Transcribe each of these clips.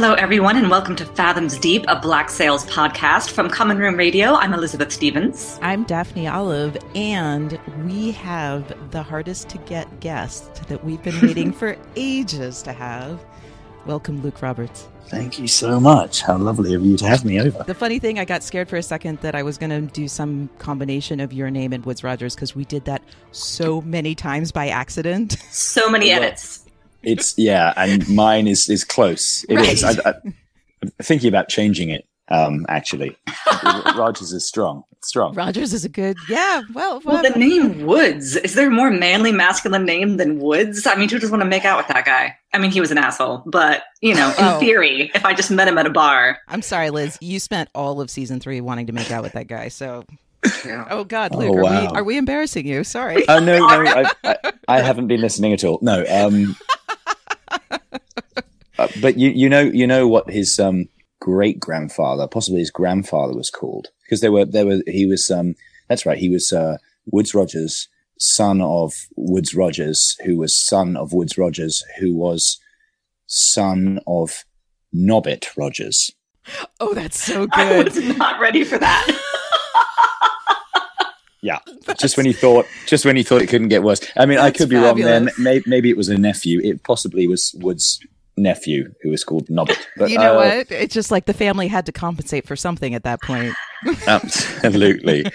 Hello, everyone, and welcome to Fathoms Deep, a Black Sails podcast from Common Room Radio. I'm Elizabeth Stevens. I'm Daphne Olive, and we have the hardest to get guest that we've been waiting for ages to have. Welcome, Luke Roberts. Thank you so much. How lovely of you to have me over. The funny thing, I got scared for a second that I was going to do some combination of your name and Woodes Rogers because we did that so many times by accident. So many edits. It's yeah, and mine is is close. It Right. is. I, I, I'm thinking about changing it. Um, actually, Rogers is strong. It's strong. Rogers is a good, yeah. Well, Well, the name Woods. Is there a more manly, masculine name than Woods? I mean, who just want to make out with that guy? I mean, he was an asshole, but you know, in Oh. theory, if I just met him at a bar, I'm sorry, Liz. You spent all of season three wanting to make out with that guy. So, oh God, Oh, Luke, are we are we embarrassing you? Sorry. Oh no, no, I, I, I haven't been listening at all. No, um, uh, but you you know you know what his um great grandfather, possibly his grandfather, was called because there were there were he was um that's right he was uh, Woodes Rogers, son of Woodes Rogers, who was son of Woodes Rogers, who was son of Nobbit Rogers. Oh, that's so good! I good. was not ready for that. Yeah, just when you thought, just when you thought it couldn't get worse. I mean, I could be wrong there. Maybe, maybe it was a nephew. It possibly was Wood's nephew who was called Nobbit. But, you know uh, what? It's just like the family had to compensate for something at that point. Absolutely.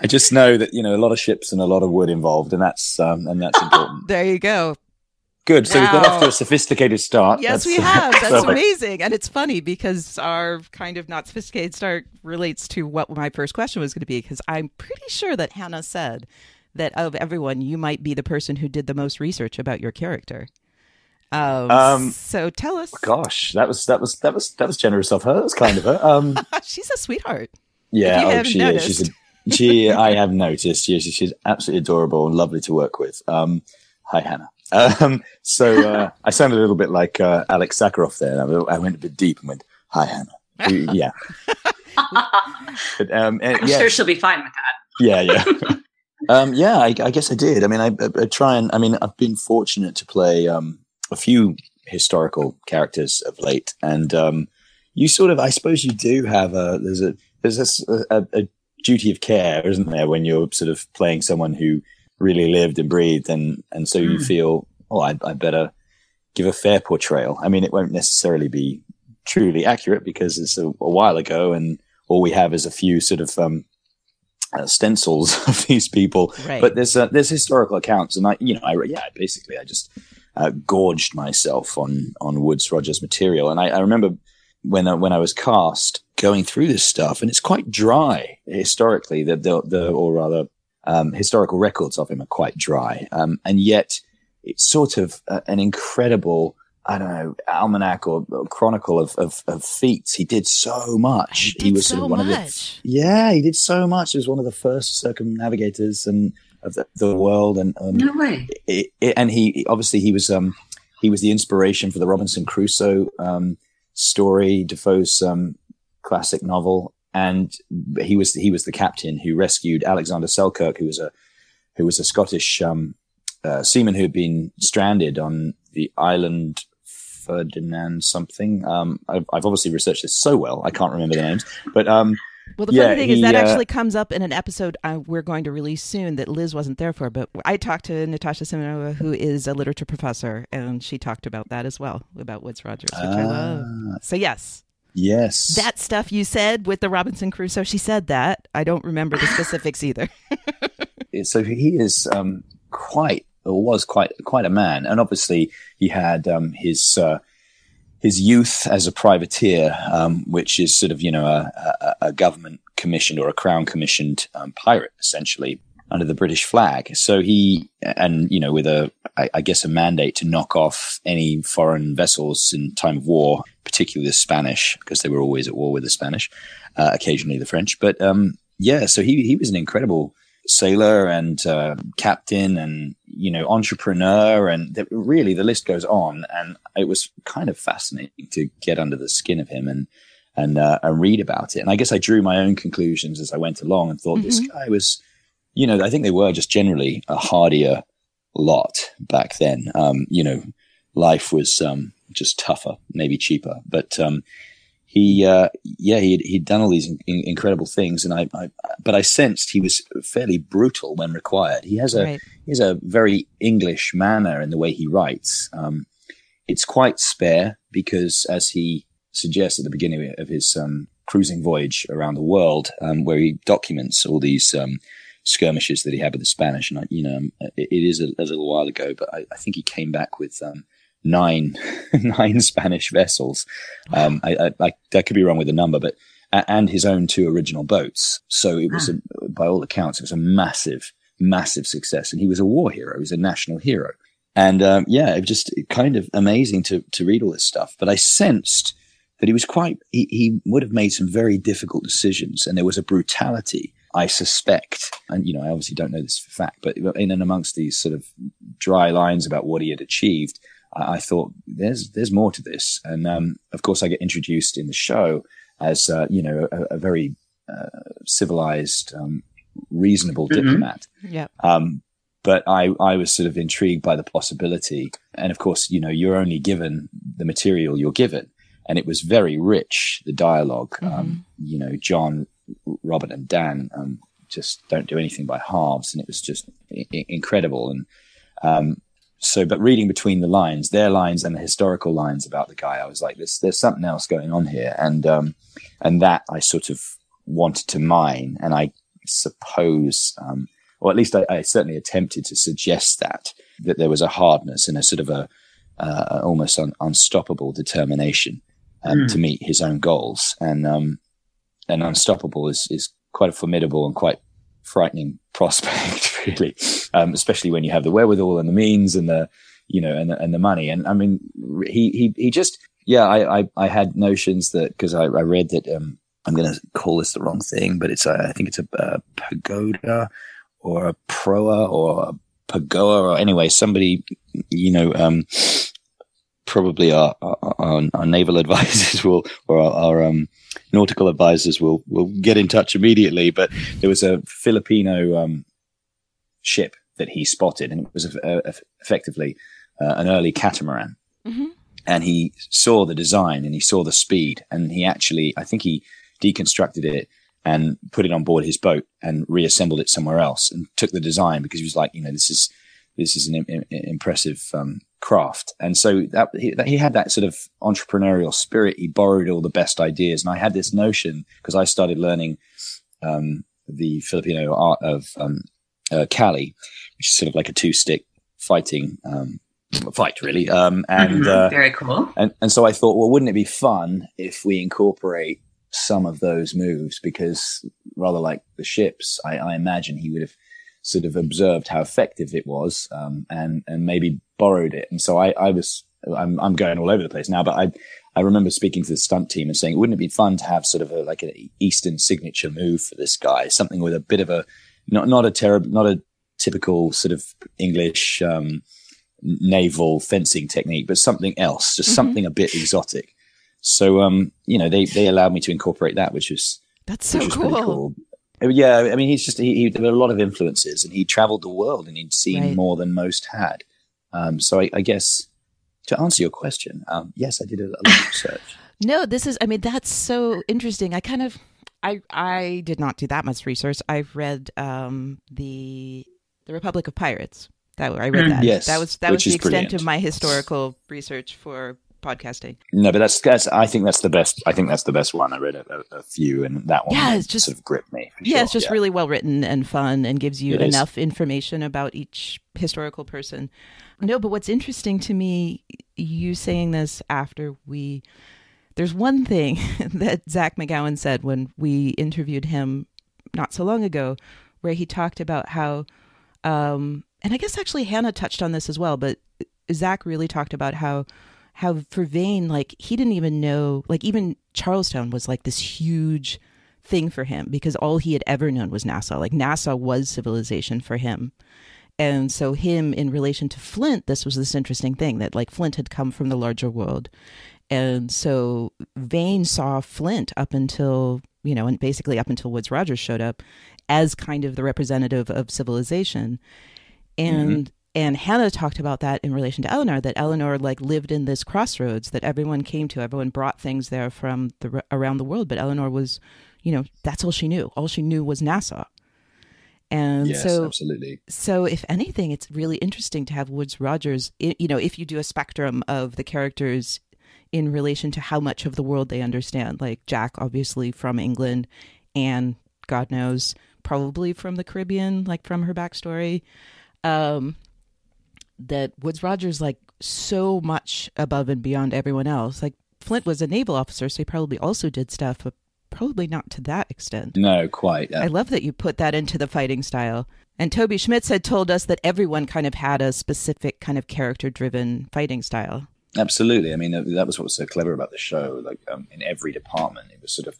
I just know that you know a lot of ships and a lot of wood involved, and that's um, and that's important. There you go. Good. So we've got off to a sophisticated start. Yes, we have. That's amazing. And it's funny because our kind of not sophisticated start relates to what my first question was going to be. Because I'm pretty sure that Hannah said that of everyone, you might be the person who did the most research about your character. Um, Um, so tell us. Gosh, that was that was that was that was generous of her. That was kind of her. Um, She's a sweetheart. Yeah, oh, she is. She's a, she. I have noticed. She's she's absolutely adorable and lovely to work with. Um, hi, Hannah. Um, so uh, I sounded a little bit like uh, Alex Sakharov there. I, I went a bit deep and went, "Hi, Hannah." Yeah, but, um, and- I'm yeah, sure she'll be fine with that. yeah, yeah. um, yeah, I, I guess I did. I mean, I, I, I try and. I mean, I've been fortunate to play um, a few historical characters of late, and um, you sort of, I suppose, you do have a. There's a there's this, a, a duty of care, isn't there, when you're sort of playing someone who really lived and breathed, and and so you Mm. feel, oh, I, I better give a fair portrayal. I mean, it won't necessarily be truly accurate because it's a, a while ago, and all we have is a few sort of um, uh, stencils of these people. Right. But there's uh, there's historical accounts, and I, you know, I yeah, basically, I just uh, gorged myself on on Woodes Rogers material, and I, I remember when I, when I was cast going through this stuff, and it's quite dry historically. The the, the or rather um, historical records of him are quite dry, um, and yet it's sort of uh, an incredible. I don't know, almanac or, or chronicle of, of, of feats. He did so much. He did was so sort of one of the much. yeah, he did so much. He was one of the first circumnavigators and of the, the world, and um, No way. it, it, and he obviously he was um he was the inspiration for the Robinson Crusoe um story, Defoe's um classic novel, and he was he was the captain who rescued Alexander Selkirk, who was a who was a Scottish um uh, seaman who had been stranded on the island Ferdinand something. Um, I've, I've obviously researched this so well, I can't remember the names, but um. Well, the Yeah, funny thing is that uh, actually comes up in an episode uh, we're going to release soon that Liz wasn't there for. But I talked to Natasha Simonova, who is a literature professor, and she talked about that as well about Woodes Rogers, which I love. Ah, So yes, Yes. that stuff you said with the Robinson Crusoe, she said that. I don't remember the specifics either. so he is um, quite or was quite quite a man, and obviously he had um, his uh, his youth as a privateer, um, which is sort of you know a, a, a government commissioned or a crown commissioned um, pirate essentially under the British flag. So he and you know with a I, I guess a mandate to knock off any foreign vessels in time of war, particularly the Spanish, because they were always at war with the Spanish, uh, occasionally the French. But um, yeah, so he he was an incredible sailor and uh, captain and you know entrepreneur and th- really the list goes on and it was kind of fascinating to get under the skin of him and and uh, and read about it and i guess i drew my own conclusions as i went along and thought this guy was you know i think they were just generally a hardier lot back then um you know life was um just tougher, maybe cheaper. But um, he, uh, yeah, he'd, he'd done all these in, in, incredible things, and I, I, but I sensed he was fairly brutal when required. He has a right. he has a very English manner in the way he writes. Um, it's quite spare because, as he suggests at the beginning of his um, cruising voyage around the world, um, where he documents all these um, skirmishes that he had with the Spanish. And, I, you know, um, it, it is a, a, little while ago, but I, I think he came back with um, nine, nine Spanish vessels. Um, I, I, I, could be wrong with the number, but, and his own two original boats. So it was, a, by all accounts, it was a massive, massive success. And he was a war hero. He was a national hero. And um, yeah, it was just kind of amazing to, to read all this stuff. But I sensed that he was quite, he, he would have made some very difficult decisions. And there was a brutality I suspect, and you know, I obviously don't know this for fact, but in and amongst these sort of dry lines about what he had achieved, I, I thought there's there's more to this. And um, of course, I get introduced in the show as uh, you know a, a very uh, civilized, um, reasonable mm-hmm. diplomat. Yeah. Um, but I, I was sort of intrigued by the possibility. And of course, you know, you're only given the material you're given. And it was very rich, the dialog mm-hmm. Um, you know, John Robert and Dan um, just don't do anything by halves, and it was just I- incredible. And um, so, but reading between the lines, their lines and the historical lines about the guy, I was like, "There's there's something else going on here," and um, and that I sort of wanted to mine, and I suppose, um, or at least I, I, certainly attempted to suggest that that there was a hardness and a sort of a uh, almost un- unstoppable determination um, mm. to meet his own goals, and um, and unstoppable is is quite a formidable and quite frightening prospect, really, um, especially when you have the wherewithal and the means and the you know and the, and the money. And I mean, he he he just yeah, I I, I had notions that because I, I read that um, I'm going to call this the wrong thing, but it's a, I think it's a, a pagoda or a proa or a pagoa or anyway somebody you know um, probably our, our, our, naval advisors will, or our, our um, nautical advisors will, will get in touch immediately. But there was a Filipino um, ship that he spotted, and it was a, a, effectively uh, an early catamaran. Mm-hmm. And he saw the design and he saw the speed, and he actually, I think he deconstructed it and put it on board his boat and reassembled it somewhere else and took the design because he was like, you know, this is this is an Im- impressive um, craft. And so that he, that he, had that sort of entrepreneurial spirit. He borrowed all the best ideas. And I had this notion because I started learning, um, the Filipino art of, um, uh, Kali, which is sort of like a two stick fighting, um, fight really. Um, and, mm-hmm. uh, very cool. And, and so I thought, well, wouldn't it be fun if we incorporate some of those moves? Because rather like the ships, I, I imagine he would have, sort of observed how effective it was um, and and maybe borrowed it. And so I, I was I'm, I'm going all over the place now, but I I remember speaking to the stunt team and saying, wouldn't it be fun to have sort of a, like an Eastern signature move for this guy, something with a bit of a not not a terrible not a typical sort of English um, naval fencing technique, but something else, just mm-hmm. something a bit exotic. So um, you know, they they allowed me to incorporate that, which was that's so cool. cool. Yeah, I mean, he's just he, he, there were a lot of influences, and he traveled the world, and he'd seen right. more than most had. Um, so I, I, guess to answer your question, um, yes, I did a, a lot of research. no, this is. I mean, that's so interesting. I kind of, I I did not do that much research. I've read um, the the Republic of Pirates. That I read mm. that. Yes, that was that was the extent brilliant. of my historical research for podcasting. No, but that's that's. I think that's the best. I think that's the best one. I read a, a, few, and that one. Yeah, it's just sort of gripped me. Yeah, sure. it's just yeah. really well written and fun, and gives you it enough is. information about each historical person. No, but what's interesting to me, you saying this after we. There's one thing that Zach McGowan said when we interviewed him not so long ago, where he talked about how, um, and I guess actually Hannah touched on this as well, but Zach really talked about how how for Vane, like he didn't even know, like even Charlestown was like this huge thing for him because all he had ever known was Nassau. Like Nassau was civilization for him. And so him in relation to Flint, this was this interesting thing that like Flint had come from the larger world. And so Vane saw Flint up until, you know, and basically up until Woodes Rogers showed up as kind of the representative of civilization. And mm-hmm and Hannah talked about that in relation to Eleanor, that Eleanor like lived in this crossroads that everyone came to. Everyone brought things there from the around the world, but Eleanor was, you know, that's all she knew. All she knew was Nassau. And yes, so, absolutely. So, if anything, it's really interesting to have Woodes Rogers. You know, if you do a spectrum of the characters in relation to how much of the world they understand, like Jack, obviously from England, and God knows, probably from the Caribbean, like from her backstory. Um, that Woodes Rogers like so much above and beyond everyone else. Like Flint was a naval officer, so he probably also did stuff, but probably not to that extent. No, quite. I love that you put that into the fighting style. And Toby Schmitz had told us that everyone kind of had a specific kind of character driven fighting style. Absolutely. I mean, that was what was so clever about the show. Like um, in every department, it was sort of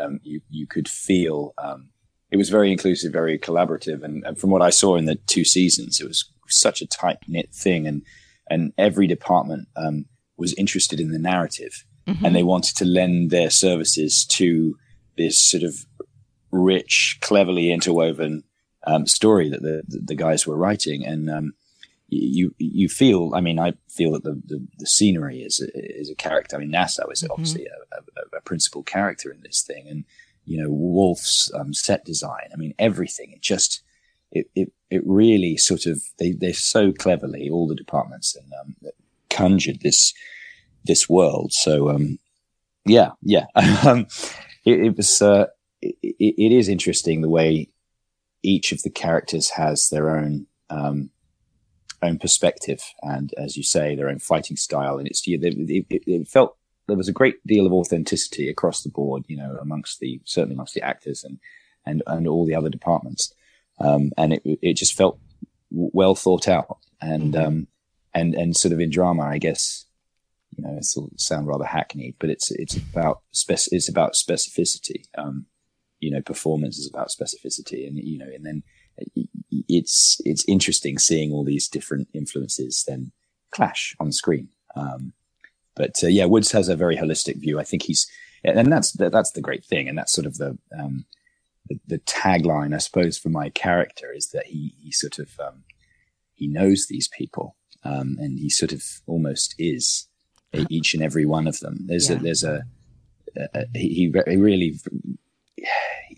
um, you you could feel um, it was very inclusive, very collaborative, and, and, from what I saw in the two seasons, it was such a tight knit thing, and and every department um, was interested in the narrative, mm-hmm. and they wanted to lend their services to this sort of rich, cleverly interwoven um, story that the, the guys were writing, and um, you you feel. I mean, I feel that the the, the scenery is a, is a character. I mean, Nassau is mm-hmm. obviously a, a, a, principal character in this thing, and you know Wolf's um, set design. I mean, everything. It just it it it really sort of they they so cleverly all the departments um, conjured this this world. So um, yeah, yeah. um, it, it, was uh, it, it is interesting the way each of the characters has their own um, own perspective and, as you say, their own fighting style. And it's, it, it, it, felt there was a great deal of authenticity across the board, you know, amongst the, certainly amongst the actors and, and, and all the other departments. Um, and it, it just felt well thought out and, mm-hmm. um, and, and sort of in drama, I guess, you know, it'll sound rather hackneyed, but it's, it's about spec, it's about specificity. Um, you know, performance is about specificity and, you know, and then, it's it's interesting seeing all these different influences then clash on screen. Um, but uh, yeah, Woods has a very holistic view. I think he's, and that's that's the great thing, and that's sort of the um, the, the, tagline, I suppose, for my character is that he he sort of um, he knows these people, um, and he sort of almost is each and every one of them. There's yeah. a there's a, a, a he, he really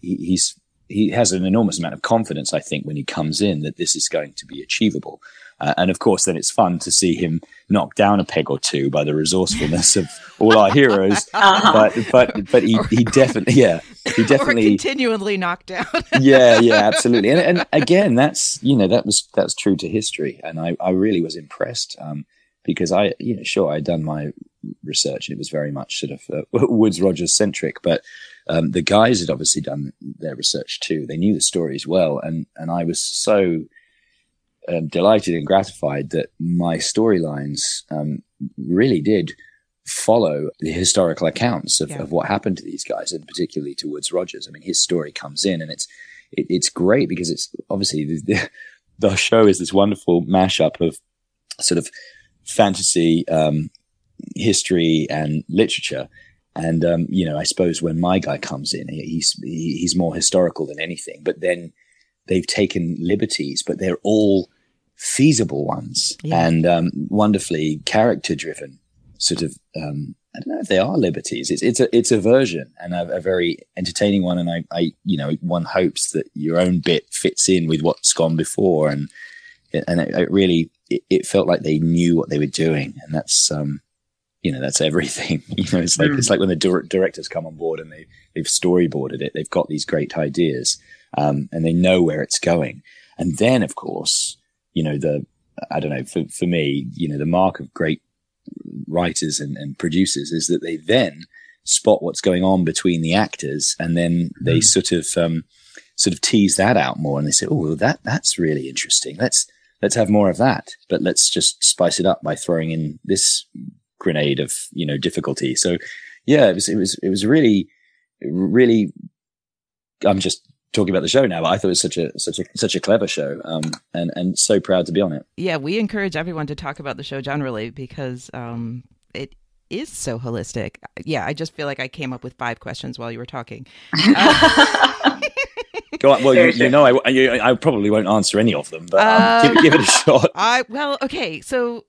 he, he's he has an enormous amount of confidence, I think, when he comes in that this is going to be achievable. Uh, and of course, then it's fun to see him knock down a peg or two by the resourcefulness of all our heroes. Uh-huh. But but but he, he definitely yeah he definitely continually knocked down. yeah yeah absolutely. And, and again, that's you know that was that's true to history, and I I really was impressed um, because I you know sure I'd done my research and it was very much sort of uh, Woodes Rogers centric, but um, the guys had obviously done their research too. They knew the stories well, and and I was so um, delighted and gratified that my storylines um, really did follow the historical accounts of, yeah. of, what happened to these guys, and particularly to Woodes Rogers. I mean, his story comes in, and it's it, it's great because it's obviously the, the, the, show is this wonderful mashup of sort of fantasy, um, history, and literature. And um, you know, I suppose when my guy comes in, he's he's more historical than anything. But then they've taken liberties, but they're all feasible ones yeah. and um, wonderfully character driven. Sort of, um, I don't know if they are liberties. It's it's a it's a version and a, a, very entertaining one. And I, I, you know, one hopes that your own bit fits in with what's gone before. And and it, it really it, it, felt like they knew what they were doing, and that's um, you know that's everything you know it's like mm. it's like when the dir- directors come on board and they they've storyboarded it they've got these great ideas um, and they know where it's going and then of course you know the i don't know for, for me you know the mark of great writers and, and producers is that they then spot what's going on between the actors and then they mm. sort of um, sort of tease that out more and they say oh that that's really interesting let's let's have more of that but let's just spice it up by throwing in this grenade of you know difficulty. So yeah, it was it was it was really really. I'm just talking about the show now, but I thought it was such a such a such a clever show, um, and and so proud to be on it. Yeah, we encourage everyone to talk about the show generally because um, it is so holistic. Yeah, I just feel like I came up with five questions while you were talking. Uh, Go on. Well, you, you, know, I, you, I probably won't answer any of them, but um, uh, give, give, it a shot. I well, okay. So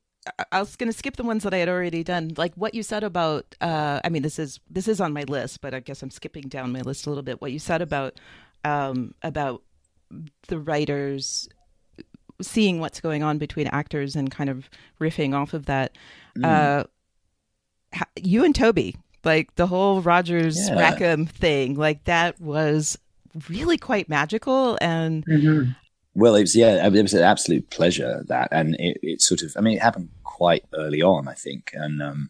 I was going to skip the ones that I had already done. Like what you said about, uh, I mean, this is this is on my list, but I guess I'm skipping down my list a little bit. What you said about um, about the writers seeing what's going on between actors and kind of riffing off of that. Mm. Uh, you and Toby, like the whole Rogers yeah. Rackham thing, like that was really quite magical and. Mm-hmm. Well, it was yeah, it was an absolute pleasure that, and it, it sort of, I mean, it happened quite early on, I think, and um,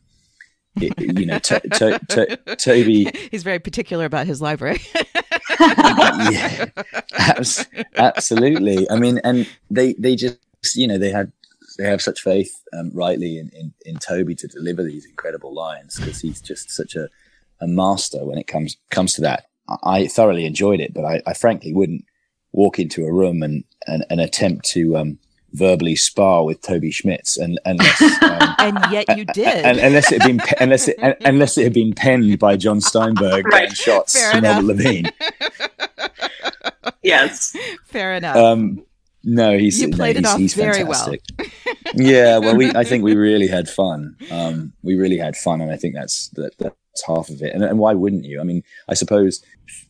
it, you know, to, to, to, Toby. He's very particular about his library. yeah, absolutely. I mean, and they they just you know they had they have such faith, um, rightly, in, in, in Toby to deliver these incredible lines because he's just such a, a master when it comes comes to that. I thoroughly enjoyed it, but I, I frankly wouldn't walk into a room and and, and attempt to um, verbally spar with Toby Schmitz, and unless um, and yet you did, and, unless it had been unless it unless it had been penned by Jon Steinberg right. and shots Fair from enough. Robert Levine. yes, fair enough. Um, no, he's you played no, he's, it off he's very fantastic. well. yeah, well, we I think we really had fun. Um, we really had fun, and I think that's that, that's half of it. And, and why wouldn't you? I mean, I suppose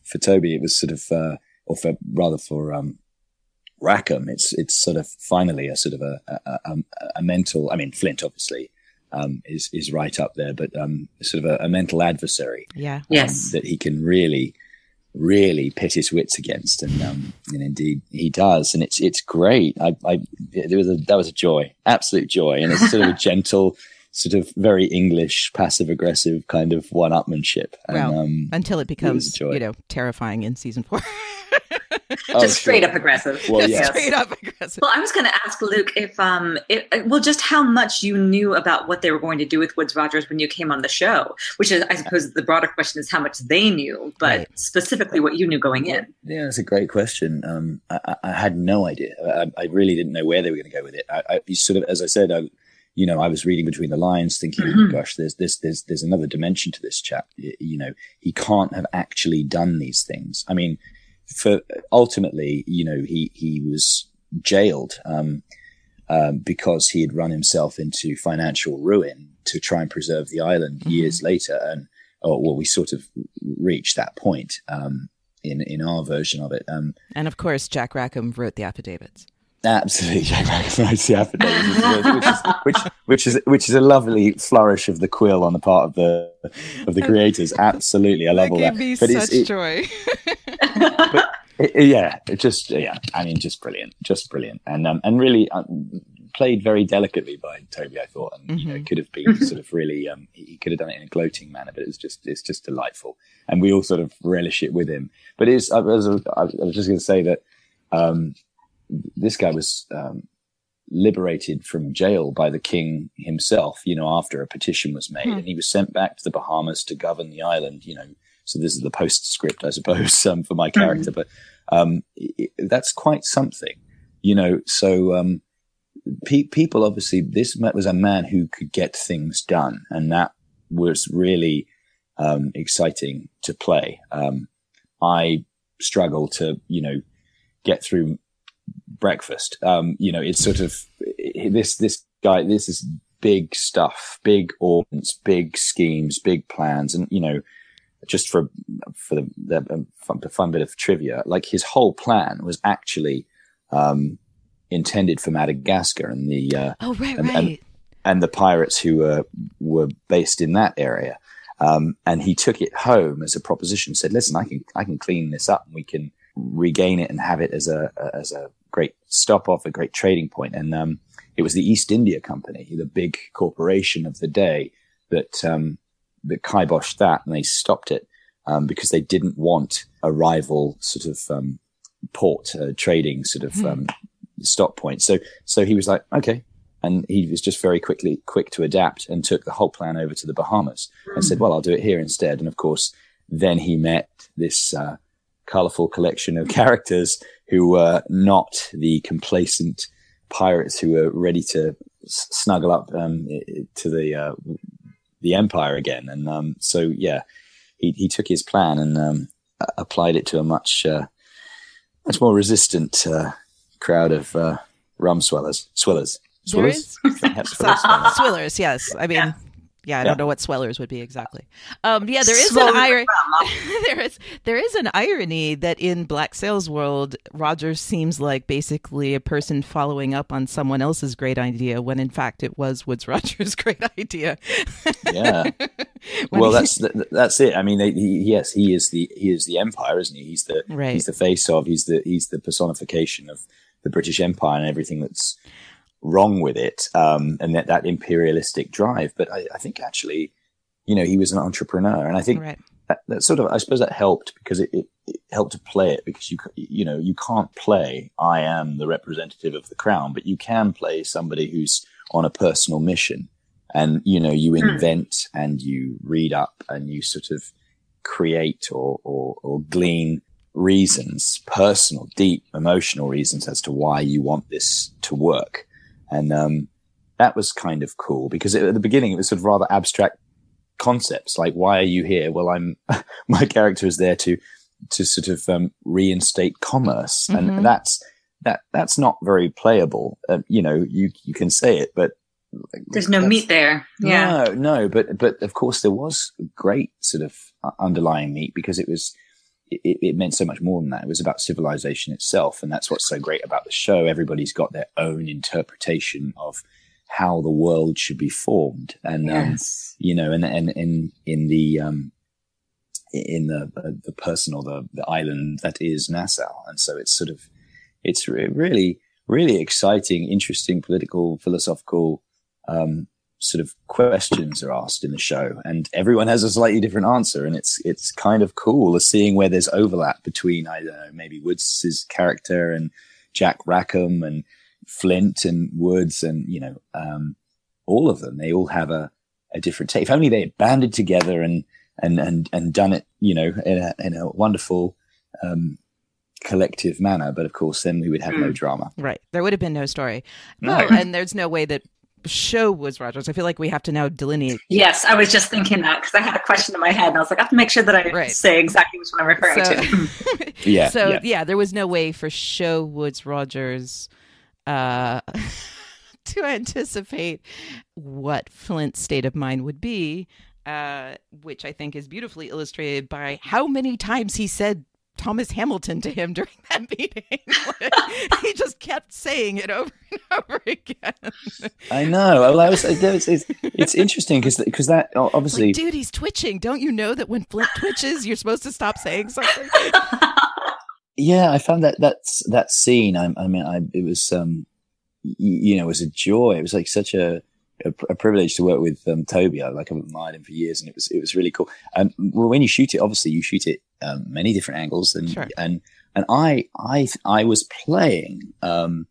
for Toby, it was sort of, uh, or for rather for um, Rackham, it's it's sort of finally a sort of a a, a, a mental. I mean, Flint obviously um, is is right up there, but um, sort of a, a mental adversary. Yeah. yes. That he can really really pit his wits against, and um, and indeed he does, and it's it's great. I, I there was a that was a joy, absolute joy, and it's sort of a gentle sort of very English, passive aggressive kind of one upmanship. well, um, until it becomes, it you know, terrifying in season four. oh, just straight sure. up aggressive. Well, yes. straight up aggressive. Well, I was going to ask Luke if, um, if, well, just how much you knew about what they were going to do with Woodes Rogers when you came on the show. Which is, I suppose, the broader question is how much they knew, but right. specifically what you knew going in. Yeah, that's a great question. Um, I, I, had no idea. I, I, really didn't know where they were going to go with it. I, sort of, as I said, I, you know, I was reading between the lines, thinking, mm-hmm. "Gosh, there's this, there's there's another dimension to this chap." You know, he can't have actually done these things. I mean, for ultimately, you know, he he was jailed um, um, because he had run himself into financial ruin to try and preserve the island mm-hmm. years later, and oh, well, we sort of reached that point um, in in our version of it. Um, and of course, Jack Rackham wrote the affidavits. Absolutely, Jack the affidavits, which is, which, which is which is a lovely flourish of the quill on the part of the of the creators. Absolutely, I love that all that. Me but such it, joy. but it, yeah, it just yeah, I mean, just brilliant, just brilliant, and um, and really um, played very delicately by Toby. I thought, and mm-hmm. you know, mm-hmm. could have been sort of really um, he could have done it in a gloating manner, but it's just it's just delightful, and we all sort of relish it with him. But it's I was, I was just going to say that um, this guy was um, liberated from jail by the king himself, you know, after a petition was made, hmm. and he was sent back to the Bahamas to govern the island, you know. So this is the postscript, I suppose, um, for my character, mm-hmm. but um, it, that's quite something, you know. So um, pe- people obviously, this was a man who could get things done, and that was really um, exciting to play. Um, I struggle to, you know, get through breakfast. Um, you know, it's sort of this this guy. This is big stuff, big ordinance, big schemes, big plans, and you know, just for for the, the um, fun, the fun bit of trivia, like his whole plan was actually um, intended for Madagascar and the uh, oh right and, right and, and, the pirates who were were based in that area. Um, and he took it home as a proposition. Said, "Listen, I can I can clean this up, and we can regain it and have it as a as a great stop off, a great trading point. And um, it was the East India Company, the big corporation of the day, that um, that kiboshed that, and they stopped it um, because they didn't want a rival sort of um, port uh, trading sort of mm. stop point. So so he was like, okay. And he was just very quickly quick to adapt and took the whole plan over to the Bahamas and said, well, I'll do it here instead. And of course, then he met this uh, colorful collection of characters who were not the complacent pirates who were ready to s- snuggle up um, to the uh, the empire again. And um, so, yeah, he, he took his plan and um, applied it to a much uh, much more resistant uh, crowd of uh, rum swellers, swillers, swillers, swillers, swillers. Yes, I mean. Yeah. Yeah, I don't know what swellers would be exactly. Um, yeah, there is an irony. there is there is an irony that in Black Sails world, Rogers seems like basically a person following up on someone else's great idea, when in fact it was Woodes Rogers' great idea. yeah. well, he... that's that's it. I mean, they, he, yes, he is the he is the empire, isn't he? He's the right. he's the face of. He's the he's the personification of the British Empire and everything that's wrong with it um, and that, that imperialistic drive. But I, I, think actually, you know, he was an entrepreneur, and I think right. that, that, sort of I suppose that helped because it, it, it, helped to play it because you you know you can't play I am the representative of the crown, but you can play somebody who's on a personal mission, and you know you hmm. invent and you read up and you sort of create or, or, or glean reasons, personal, deep, emotional reasons as to why you want this to work. And um, that was kind of cool because it, at the beginning it was sort of rather abstract concepts like why are you here? Well, I'm my character is there to to sort of um, reinstate commerce, mm-hmm. and that's that that's not very playable. Uh, you know, you you can say it, but there's no meat there. Yeah. No, no, but but of course there was great sort of uh, underlying meat because it was it, it, meant so much more than that. It was about civilization itself. And that's what's so great about the show. Everybody's got their own interpretation of how the world should be formed. And, um, yes. um, you know, and, and, in, in the, um, in the, uh, the person or the, the island that is Nassau. And so it's sort of, it's re- really, really exciting, interesting political, philosophical, um, sort of questions are asked in the show and everyone has a slightly different answer and it's it's kind of cool seeing where there's overlap between I don't know maybe woods's character and Jack Rackham and Flint and Woodes and you know um, all of them. They all have a, a different take. If only they had banded together and and and and done it you know in a in a wonderful um, collective manner. But of course then we would have mm. no drama. Right. There would have been no story. No. And there's no way that show Woodes Rogers. I feel like we have to now delineate. Yes, I was just thinking that because I had a question in my head and I was like, I have to make sure that I right. say exactly which one I'm referring so, to. yeah. So yeah. yeah. there was no way for show Woodes Rogers uh, to anticipate what Flint's state of mind would be. Uh, which I think is beautifully illustrated by how many times he said Thomas Hamilton to him during that meeting. he just kept saying it over and over again. I know. Well, I was, it's, it's, it's interesting because because that obviously, like, dude, he's twitching. Don't you know that when Flint twitches, you're supposed to stop saying something? yeah, I found that that's that scene. I, I mean, I, it was um, you know, it was a joy. It was like such a a, a, privilege to work with um, Toby. I like I've admired him for years, and it was it was really cool. And um, well, when you shoot it, obviously you shoot it um, many different angles, and sure. and and I I I was playing um,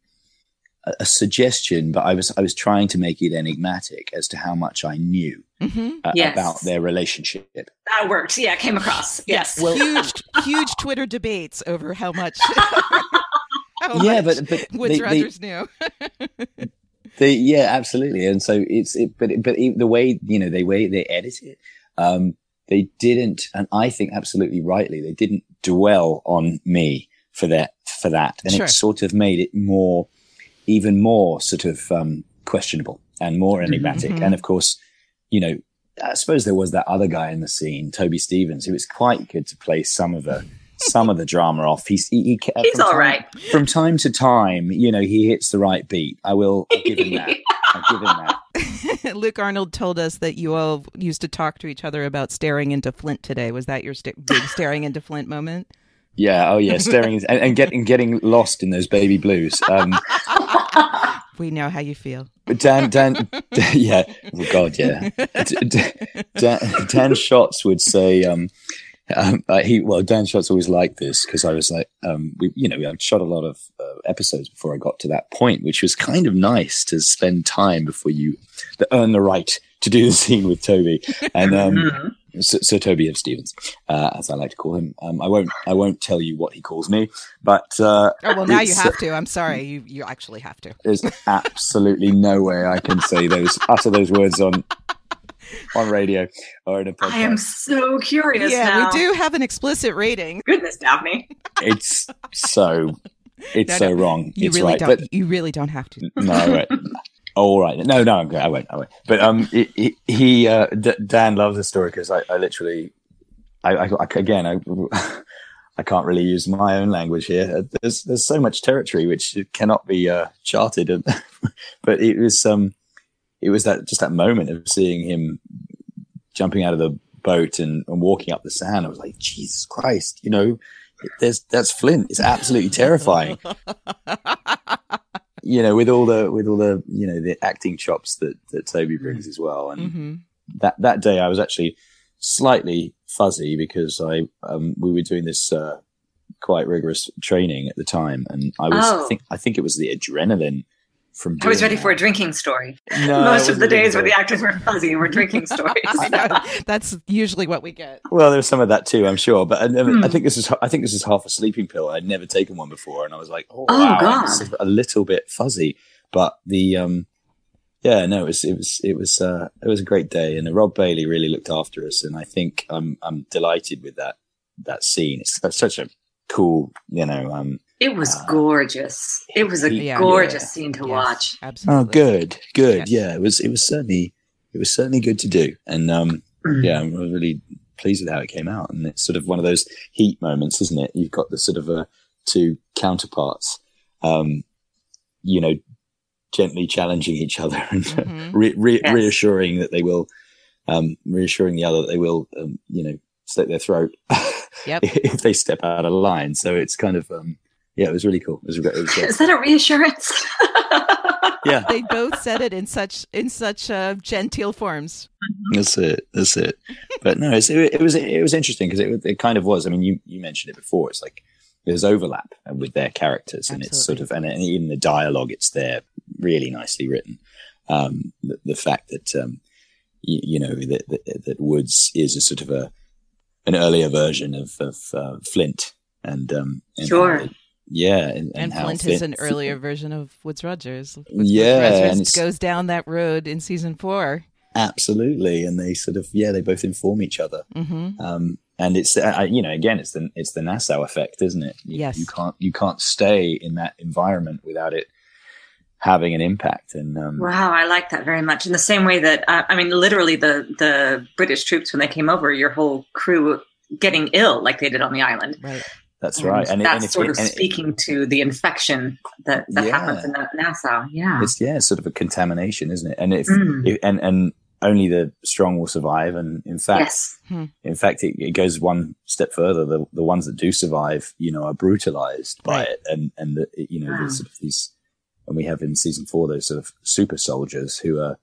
a, a, suggestion, but I was I was trying to make it enigmatic as to how much I knew mm-hmm. uh, yes. about their relationship. That worked. Yeah, came across. Yes, well, huge huge Twitter debates over how much. how yeah, much but but Woodes they, Rogers they, knew. they, yeah, absolutely. And so it's it, but but the way you know they way they edit it. Um, they didn't, and I think absolutely rightly, they didn't dwell on me for that, for that. And sure. it sort of made it more, even more sort of, um, questionable and more mm-hmm. enigmatic. Mm-hmm. And of course, you know, I suppose there was that other guy in the scene, Toby Stephens, who was quite good to play some of the, some of the drama off. He's, he, he he's all time, right. From time to time, you know, he hits the right beat. I will I'll give him that. I'll give him that. Luke Arnold told us that you all used to talk to each other about staring into Flint today. Was that your st- big staring into Flint moment? Yeah. Oh, yeah. Staring and, and getting getting lost in those baby blues. Um, we know how you feel. Dan, Dan, yeah. Oh God, yeah. Dan, Dan Shotz would say, um, um, uh, he well, Dan Shotz always liked this because I was like, um, we, you know, I shot a lot of uh, episodes before I got to that point, which was kind of nice to spend time before you to earn the right to do the scene with Toby and um, mm-hmm. so, so, Toby F. Stephens, uh, as I like to call him. Um, I won't, I won't tell you what he calls me, but uh, oh well, now you have to. I'm sorry, you you actually have to. There's absolutely no way I can say those utter those words on on radio or in a podcast. I am so curious. yeah, now. we do have an explicit rating. Goodness, Daphne. It's so it's No, so no, wrong. You it's really right, don't. but you really don't have to. no, I won't. Oh, all right. No, no, I'm good. I won't. I won't. But um, he, he, he uh, D- Dan loves the story because I, I literally, I, I, I again, I, I can't really use my own language here. There's there's so much territory which cannot be uh, charted, and, but it was um, it was that just that moment of seeing him jumping out of the boat and, and walking up the sand. I was like, Jesus Christ, you know, there's that's Flint. It's absolutely terrifying you know, with all the with all the you know the acting chops that that Toby brings as well. And hmm that that day, I was actually slightly fuzzy because I um, we were doing this uh, quite rigorous training at the time, and I was Oh. I think I think it was the adrenaline from. I was doing ready for a drinking story. No, Most of the days where the actors were fuzzy were drinking stories. That's usually what we get. Well, there's some of that too, I'm sure. But I, never, Hmm. I think this is I think this is half a sleeping pill. I'd never taken one before, and I was like, oh, Oh, wow, God. I'm sort of a little bit fuzzy. But the um, yeah, no, it was it was it was uh, it was a great day, and Rob Bailey really looked after us, and I think I'm I'm delighted with that that scene. It's such- such a cool, you know. Um, It was Uh, gorgeous. It was a Yeah. gorgeous Yeah. scene to Yes, watch. Absolutely. oh, good, good, Yes. yeah. It was it was certainly it was certainly good to do, and um, Mm. yeah, I'm really pleased with how it came out. And it's sort of one of those heat moments, isn't it? You've got the sort of uh, two counterparts, um, you know, gently challenging each other and Mhm. re- re- Yes. reassuring that they will, um, reassuring the other that they will, um, you know, slit their throat Yep. if they step out of line. So it's kind of, um, yeah, it was really cool. It was, it was great. Is that a reassurance? yeah, They both said it in such in such uh, genteel forms. That's it. That's it. But no, it's, it, it was it was interesting because it, it kind of was. I mean, you you mentioned it before. It's like there's overlap with their characters, and it's sort of and, and even the dialogue. It's there really nicely written. Um, the, the fact that um, you, you know that, that that Woods is a sort of a an earlier version of of uh, Flint, and um, and Sure. how- yeah, and, And, how Flint is an earlier version of Woodes Rogers. Woods, Woods Yeah, and Rogers goes down that road in season four. absolutely, and they sort of yeah, they both inform each other. hmm um, and it's uh, you know again it's the it's the Nassau effect, isn't it? You, Yes. you can't you can't stay in that environment without it having an impact. And um, wow, I like that very much. In the same way that uh, I mean, literally the the British troops when they came over, your whole crew getting ill like they did on the island. Right. That's right, and, it- that's and if sort it- of and it- speaking to the infection that that Yeah. happens in Nassau. Yeah. it's yeah, it's sort of a contamination, isn't it? And if, Mm. if and and only the strong will survive. And in fact, yes. in fact, it, it goes one step further. The the ones that do survive, you know, are brutalized by Right. it, and and the, you know, Wow. sort of these, and we have in season four those sort of super soldiers who are,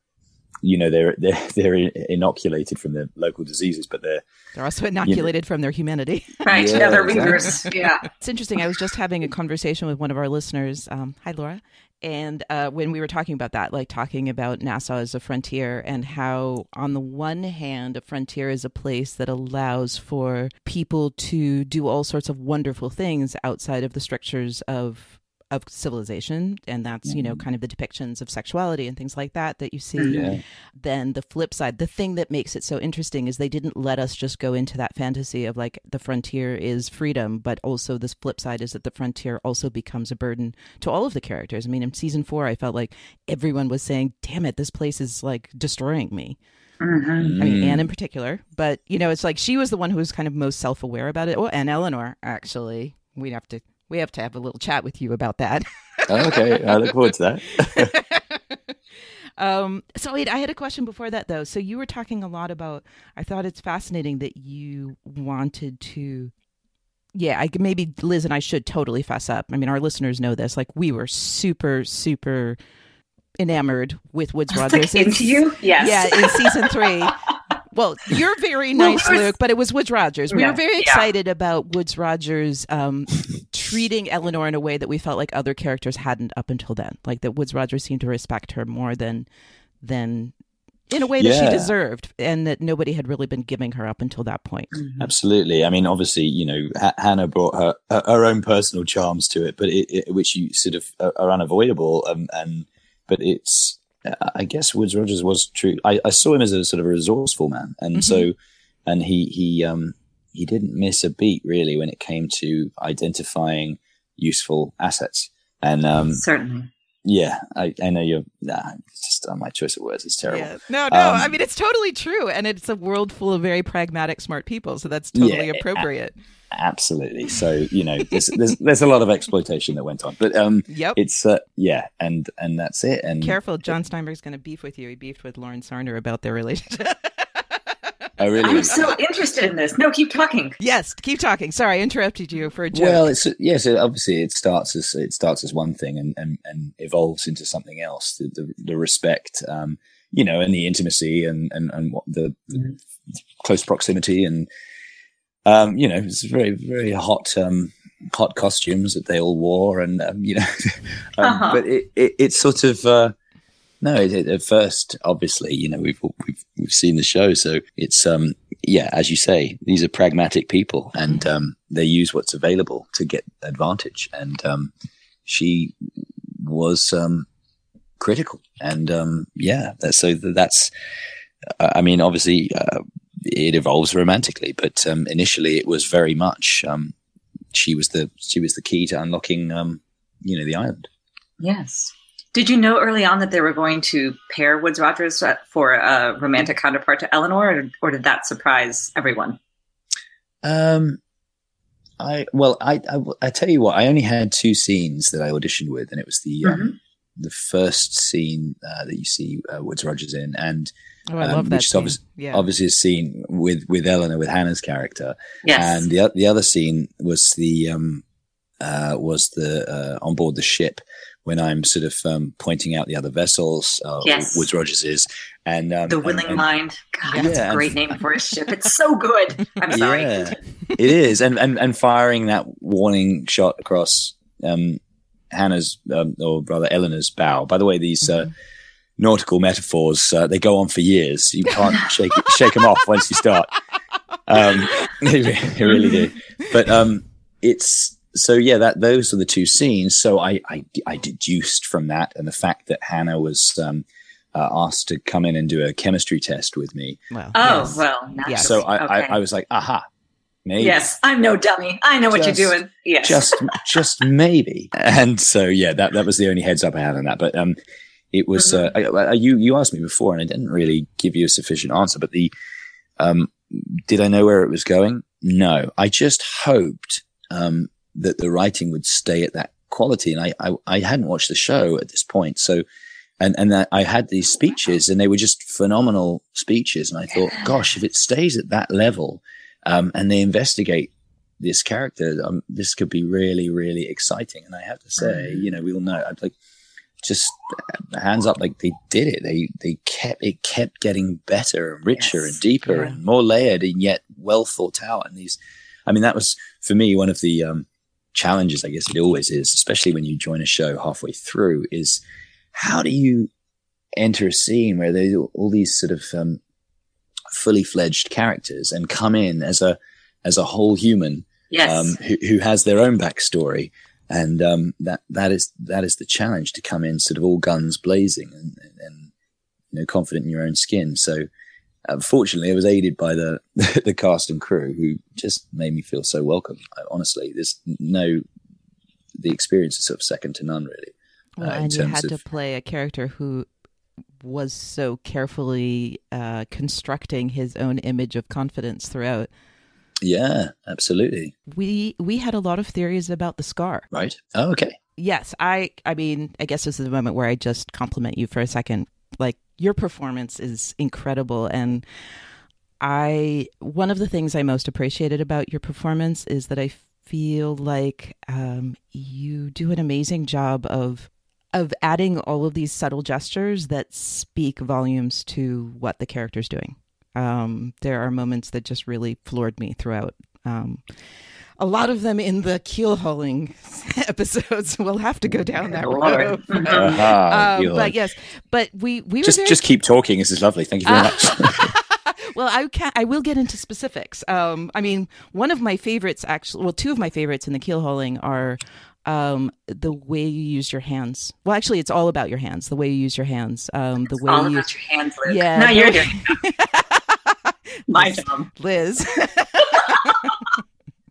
you know, they're they're they're inoculated from the local diseases, but they're They're also inoculated from their humanity. Right. Yeah, Yeah, they're exactly. readers. Yeah. It's interesting. I was just having a conversation with one of our listeners. Um, hi, Laura. And uh, when we were talking about that, like talking about Nassau as a frontier and how, on the one hand, a frontier is a place that allows for people to do all sorts of wonderful things outside of the strictures of of civilization and that's you know kind of the depictions of sexuality and things like that that you see yeah, then the flip side, the thing that makes it so interesting is they didn't let us just go into that fantasy of like the frontier is freedom, but also this flip side is that the frontier also becomes a burden to all of the characters. I mean, in season four, I felt like everyone was saying, damn it, this place is like destroying me. hmm I mean, Mm. Anne in particular, but you know, it's like she was the one who was kind of most self aware about it. Oh, and Eleanor, actually. We'd have to. We have to have a little chat with you about that. okay, I look forward to that. um, so wait, I had a question before that though. So you were talking a lot about. I thought it's fascinating that you wanted to. Yeah, I maybe Liz and I should totally fess up. I mean, our listeners know this. Like, we were super, super enamored with Woods Like into you? Yes. Yeah, in season three. Well, you're very nice, was- Luke, but it was Woodes Rogers. We Yeah, were very yeah. excited about Woodes Rogers um, treating Eleanor in a way that we felt like other characters hadn't up until then. Like that Woodes Rogers seemed to respect her more than than in a way that she deserved, and that nobody had really been giving her up until that point. Mhm. Absolutely. I mean, obviously, you know, H- Hannah brought her her her own personal charms to it, but it, it which you sort of are, are unavoidable. Um, and but it's I guess Woodes Rogers was true. I, I, saw him as a sort of a resourceful man, and mm-hmm. so, and he he um he didn't miss a beat really when it came to identifying useful assets. And um, certainly, yeah, I, I know you're. Nah, it's just uh, my choice of words is terrible. Yeah. No, no, um, I mean it's totally true, and it's a world full of very pragmatic, smart people, so that's totally yeah, appropriate. absolutely. So you know, there's, there's, there's a lot of exploitation that went on, but um, yep, it's uh, yeah, and and that's it. And careful, Jon Steinberg's going to beef with you. He beefed with Lauren Sarner about their relationship. I really. I'm so interested in this. No, keep talking. Yes, keep talking. Sorry, I interrupted you for a joke. Well, it's yes. obviously, it starts as it starts as one thing and and, and evolves into something else. The the, the respect, um, you know, and the intimacy and and and what the, mm-hmm. close proximity and um, you know, it's very very hot. Um, hot costumes that they all wore and um, you know um, uh-huh. but it, it, it's sort of uh, no, at first, obviously, you know, we've, we've, we've seen the show. So it's, um, yeah, as you say, these are pragmatic people and, mm-hmm. um, they use what's available to get advantage. And, um, she was, um, critical and, um, yeah, so that's, I mean, obviously, uh, it evolves romantically, but, um, initially it was very much, um, she was the, she was the key to unlocking, um, you know, the island. Yes. Did you know early on that they were going to pair Woodes Rogers for a romantic counterpart to Eleanor, or, or did that surprise everyone? Um, I well, I, I, I tell you what, I only had two scenes that I auditioned with, and it was the um, mm-hmm. um, the first scene uh, that you see uh, Woodes Rogers in, and oh, I um, love that which is obviously, yeah. obviously a scene with with Eleanor with Hannah's character. Yes. and the the other scene was the um uh, was the uh, on board the ship when I'm sort of um, pointing out the other vessels. Uh, yes. Woodes Rogers is. And um, the Willing and, and, Mind. God, yeah, that's a great name for a ship. It's so good. I'm sorry. Yeah, it is. And, and and firing that warning shot across um, Hannah's um, or rather Eleanor's bow. By the way, these uh, mm-hmm. nautical metaphors uh, they go on for years. You can't shake shake them off once you start. Um, they, they really do. But um, it's so yeah, that those are the two scenes. So I, I, I deduced from that and the fact that Hannah was um, uh, asked to come in and do a chemistry test with me. Well, oh yes. well, yeah. So I, okay. I, I, was like, aha, maybe. Yes, I'm no dummy. I know just, what you're doing. Yes, just just maybe. And so yeah, that that was the only heads up I had on that. But um, it was mm-hmm. uh, I, you you asked me before, and I didn't really give you a sufficient answer. But the um, did I know where it was going? No, I just hoped um, that the writing would stay at that quality. And I, I, I hadn't watched the show at this point. So, and, and I had these speeches and they were just phenomenal speeches. And I thought, gosh, if it stays at that level, um, and they investigate this character, um, this could be really, really exciting. And I have to say, mm. you know, we all know, I'd like, just hands up, like they did it. They, they kept, it kept getting better and richer yes. and deeper yeah. and more layered and yet well thought out. And these, I mean, that was for me one of the, um, challenges, I guess it always is, especially when you join a show halfway through, is how do you enter a scene where there's all these sort of um, fully fledged characters and come in as a as a whole human yes. um, who, who has their own backstory, and um, that that is that is the challenge to come in sort of all guns blazing and, and, and you know confident in your own skin. So Unfortunately, I was aided by the the cast and crew who just made me feel so welcome. I, honestly, there's no the experience is sort of second to none, really. Well, uh, and you had of, to play a character who was so carefully uh, constructing his own image of confidence throughout. Yeah, absolutely. We we had a lot of theories about the scar. Right. Oh, okay. Yes, I I mean, I guess this is the moment where I just compliment you for a second. Like your performance is incredible and I one of the things I most appreciated about your performance is that I feel like um, you do an amazing job of of adding all of these subtle gestures that speak volumes to what the character's doing. Um, there are moments that just really floored me throughout. Um, a lot of them in the keel hauling episodes. We'll have to go down that road. uh-huh, um, but yes, but we we just very... just keep talking. This is lovely. Thank you very much. well, I can I will get into specifics. Um, I mean, one of my favorites actually, well, two of my favorites in the keel hauling are um, the way you use your hands. Well, actually, it's all about your hands. The way you use your hands. Um, the It's way all you. about your hands, Luke. Yeah, No, you're doing my job. Liz,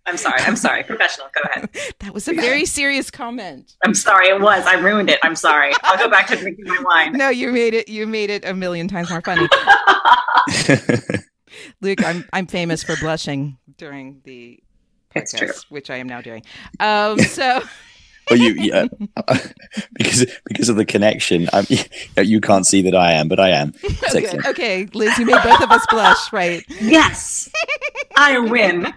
I'm sorry. I'm sorry. Professional. Go ahead. that was a very serious comment. I'm sorry. It was. I ruined it. I'm sorry. I'll go back to drinking my wine. No, you made it. You made it a million times more funny. Luke, I'm I'm famous for blushing during the podcast, which I am now doing. Um, so well, you yeah, because because of the connection. I'm, you can't see that I am, but I am. Okay, okay, Liz, you made both of us blush, right? Yes. I win.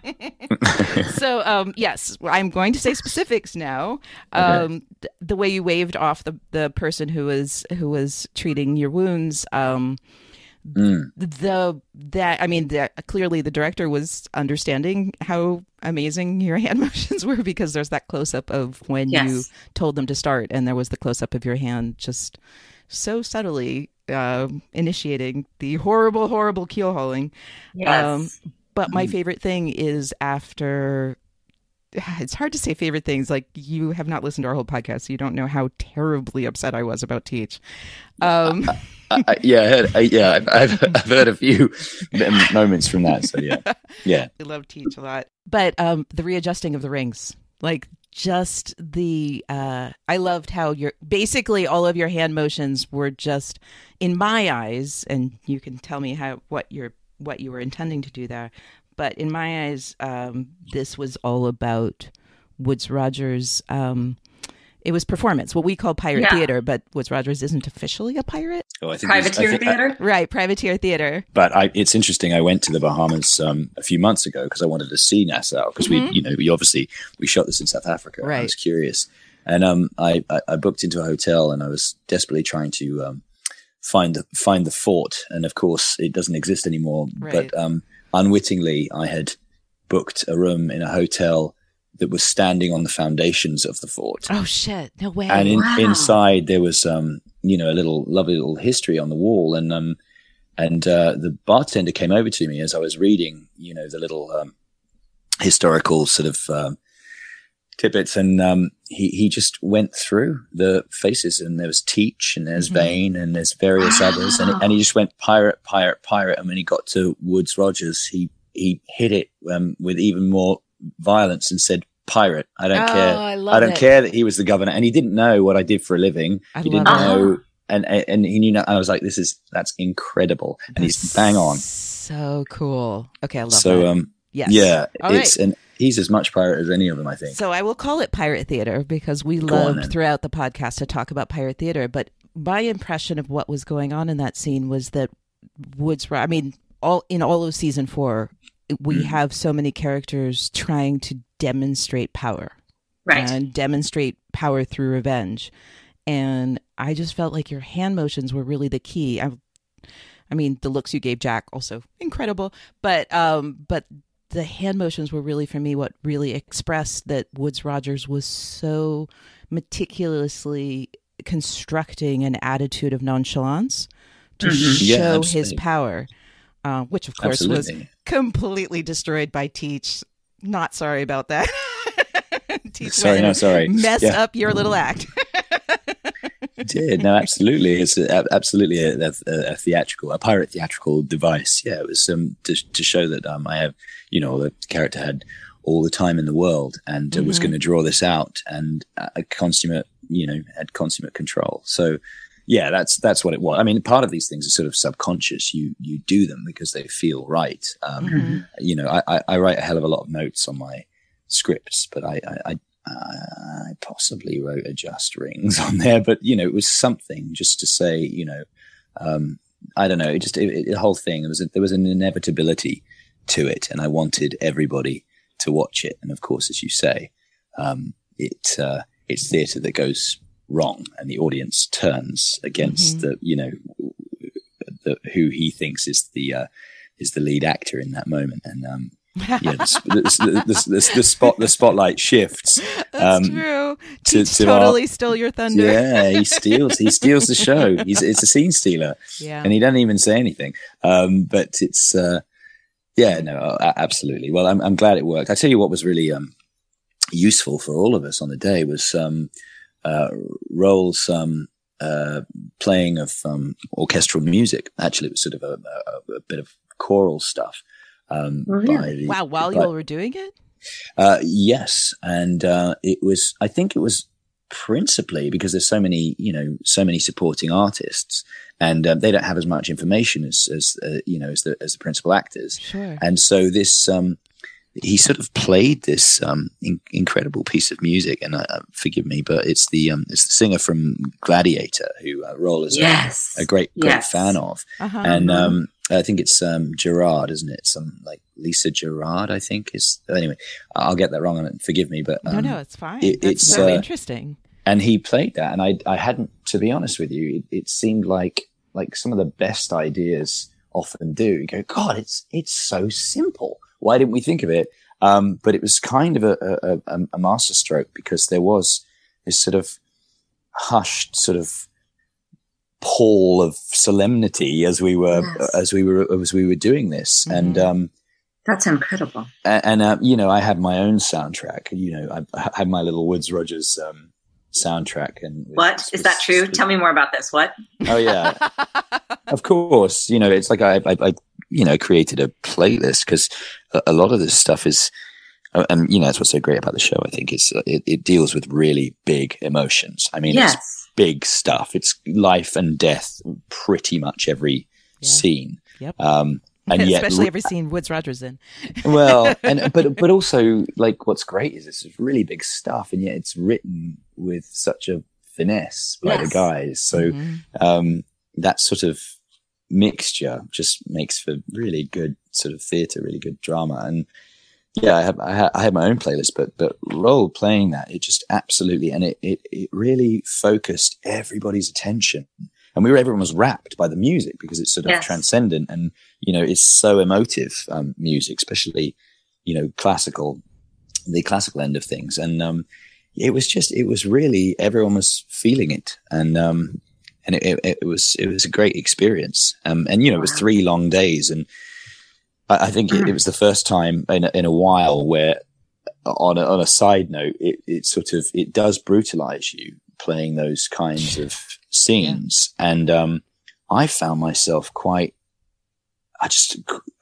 so um, yes i'm going to say specifics now Okay. um, th- the way you waved off the, the person who was who was treating your wounds um, Mm. the that i mean the, clearly the director was understanding how amazing your hand motions were because there's that close-up of when you told them to start and there was the close-up of your hand just so subtly uh, initiating the horrible horrible keel hauling Yes. Um, but my Mm. favorite thing is after it's hard to say favorite things. Like you have not listened to our whole podcast so you don't know how terribly upset i was about teach. Um I, I, yeah, I heard, I, yeah, I've, I've I've heard a few moments from that. So yeah, yeah, i love teach a lot. But um the readjusting of the rings like just the uh i loved how your basically all of your hand motions were just in my eyes and you can tell me how what your what you were intending to do there but in my eyes um this was all about woodes rogers um it was performance what we call pirate Yeah. theater but woodes rogers isn't officially a pirate Oh, I think he's- I Privateer think- I- theater. right privateer theater but I, it's interesting. I went to the Bahamas um, a few months ago because I wanted to see Nassau because Mhm. we, you know, we obviously we shot this in South Africa. I was curious, and um, I, I I booked into a hotel and I was desperately trying to um, find the find the fort, and of course it doesn't exist anymore. Right. But um, unwittingly, I had booked a room in a hotel that was standing on the foundations of the fort. Oh shit. No way. And in, Wow. inside there was um you know a little lovely little history on the wall. And um and uh, the bartender came over to me as I was reading you know the little um, historical sort of um, tidbits and um, he he just went through the faces and there was Teach and there's Mhm. Vane and there's various others and, and he just went pirate pirate pirate and when he got to Woodes Rogers he he hit it um, with even more violence and said pirate I don't oh, care I I don't it. care that he was the governor, and he didn't know what I did for a living. I he didn't it. know, and and he knew. no- I was like, "This is that's incredible," and he's bang on. So cool. Okay, I love So, that. um, yes. yeah, All it's and he's as much pirate as any of them, I think. So I will call it pirate theater because we Go loved throughout the podcast to talk about pirate theater. But my impression of what was going on in that scene was that Woodes. I mean, all in all of season four, we Mm. have so many characters trying to demonstrate power Right. and demonstrate power through revenge. And I just felt like your hand motions were really the key. I, I mean, the looks you gave Jack also incredible, but um, but the hand motions were really for me what really expressed that Woodes Rogers was so meticulously constructing an attitude of nonchalance to Mhm. Yeah, show his power, uh, which of course was completely destroyed by Teach. Not sorry about that. Teach Sorry, went no, sorry. messed Yeah. up your little act. did. No absolutely. It's a, absolutely a, a, a theatrical a pirate theatrical device. Yeah it was um to, to show that um i have you know the character had all the time in the world and uh, was going to draw this out and a consummate you know had consummate control. So yeah that's that's what it was i mean part of these things are sort of subconscious. You you do them because they feel right. Um Mhm. you know, I, I, I write a hell of a lot of notes on my scripts, but I, I, I, possibly wrote adjust rings on there, but you know, it was something just to say, you know, um, I don't know, it just, it, it, the whole thing, there was, a, there was an inevitability to it and I wanted everybody to watch it. And of course, as you say, um, it, uh, it's theatre that goes wrong and the audience turns against Mhm. the, you know, the, who he thinks is the, uh, is the lead actor in that moment. And, um, yeah, the, the, the, spot the spotlight shifts. That's Um, true. to- to our- totally stole your thunder. Yeah, he steals he steals the show. He's it's a scene stealer, Yeah. and he doesn't even say anything. Um, but it's uh, yeah, no, absolutely. Well, I'm I'm glad it worked. I tell you what was really um useful for all of us on the day was um, uh, Roel's um, uh, playing of um, orchestral music. Actually, it was sort of a, a, a bit of choral stuff. Um, really? the- Wow, while by- you were doing it? uh, yes, and uh, it was. I think it was principally because there's so many, you know, so many supporting artists, and um, they don't have as much information as, as uh, you know, as the as the principal actors. Sure. And so this, um, he sort of played this um, in- incredible piece of music, and uh, forgive me, but it's the um, it's the singer from Gladiator who uh, Roel is a- Yes. a, great great Yes. fan of, Uh-huh. and um, I think it's um, Gerrard, isn't it? Some like Lisa Gerrard, I think is. Anyway, I'll get that wrong, and forgive me, but no, um, no, it's fine. it- it's, so uh, interesting. and he played that, and I I hadn't, to be honest with you, it, it seemed like like some of the best ideas often do. You go, God, it's it's so simple. Why didn't we think of it? Um, but it was kind of a, a, a, a masterstroke because there was this sort of hushed sort of pall of solemnity as we were Yes. as we were as we were doing this, and Mhm. um, That's incredible. and, and uh, you know, I had my own soundtrack. You know, I, I had my little Woodes Rogers um, soundtrack. And What is that true? Tell me more about this. What? Oh yeah, of course. You know, it's like I, I, I you know, created a playlist because a, a lot of this stuff is, uh, and you know, that's what's so great about the show. I think is uh, it, it deals with really big emotions. I mean, it's yes. Big stuff. It's life and death, pretty much every Yeah. scene. Yep. Um, and yet, Especially every scene Woodes Rogers in. well, and but but also like what's great is this is really big stuff, and yet it's written with such a finesse by the guys. So Mhm. um, that sort of mixture just makes for really good sort of theatre, really good drama, and yeah, I have I, ha- I had my own playlist, but but Roel playing that it just absolutely and it it it really focused everybody's attention. And we were, everyone was wrapped by the music because it's sort of Yes. transcendent and, you know, it's so emotive, um, music, especially, you know, classical, the classical end of things. And, um, it was just, it was really, everyone was feeling it. And, um, and it, it, it was, it was a great experience. Um, and, you know, it was three long days. And I, I think it, it was the first time in a, in a while where, on a, on a side note, it, it sort of, it does brutalize you playing those kinds of scenes. And, um, I found myself quite, I just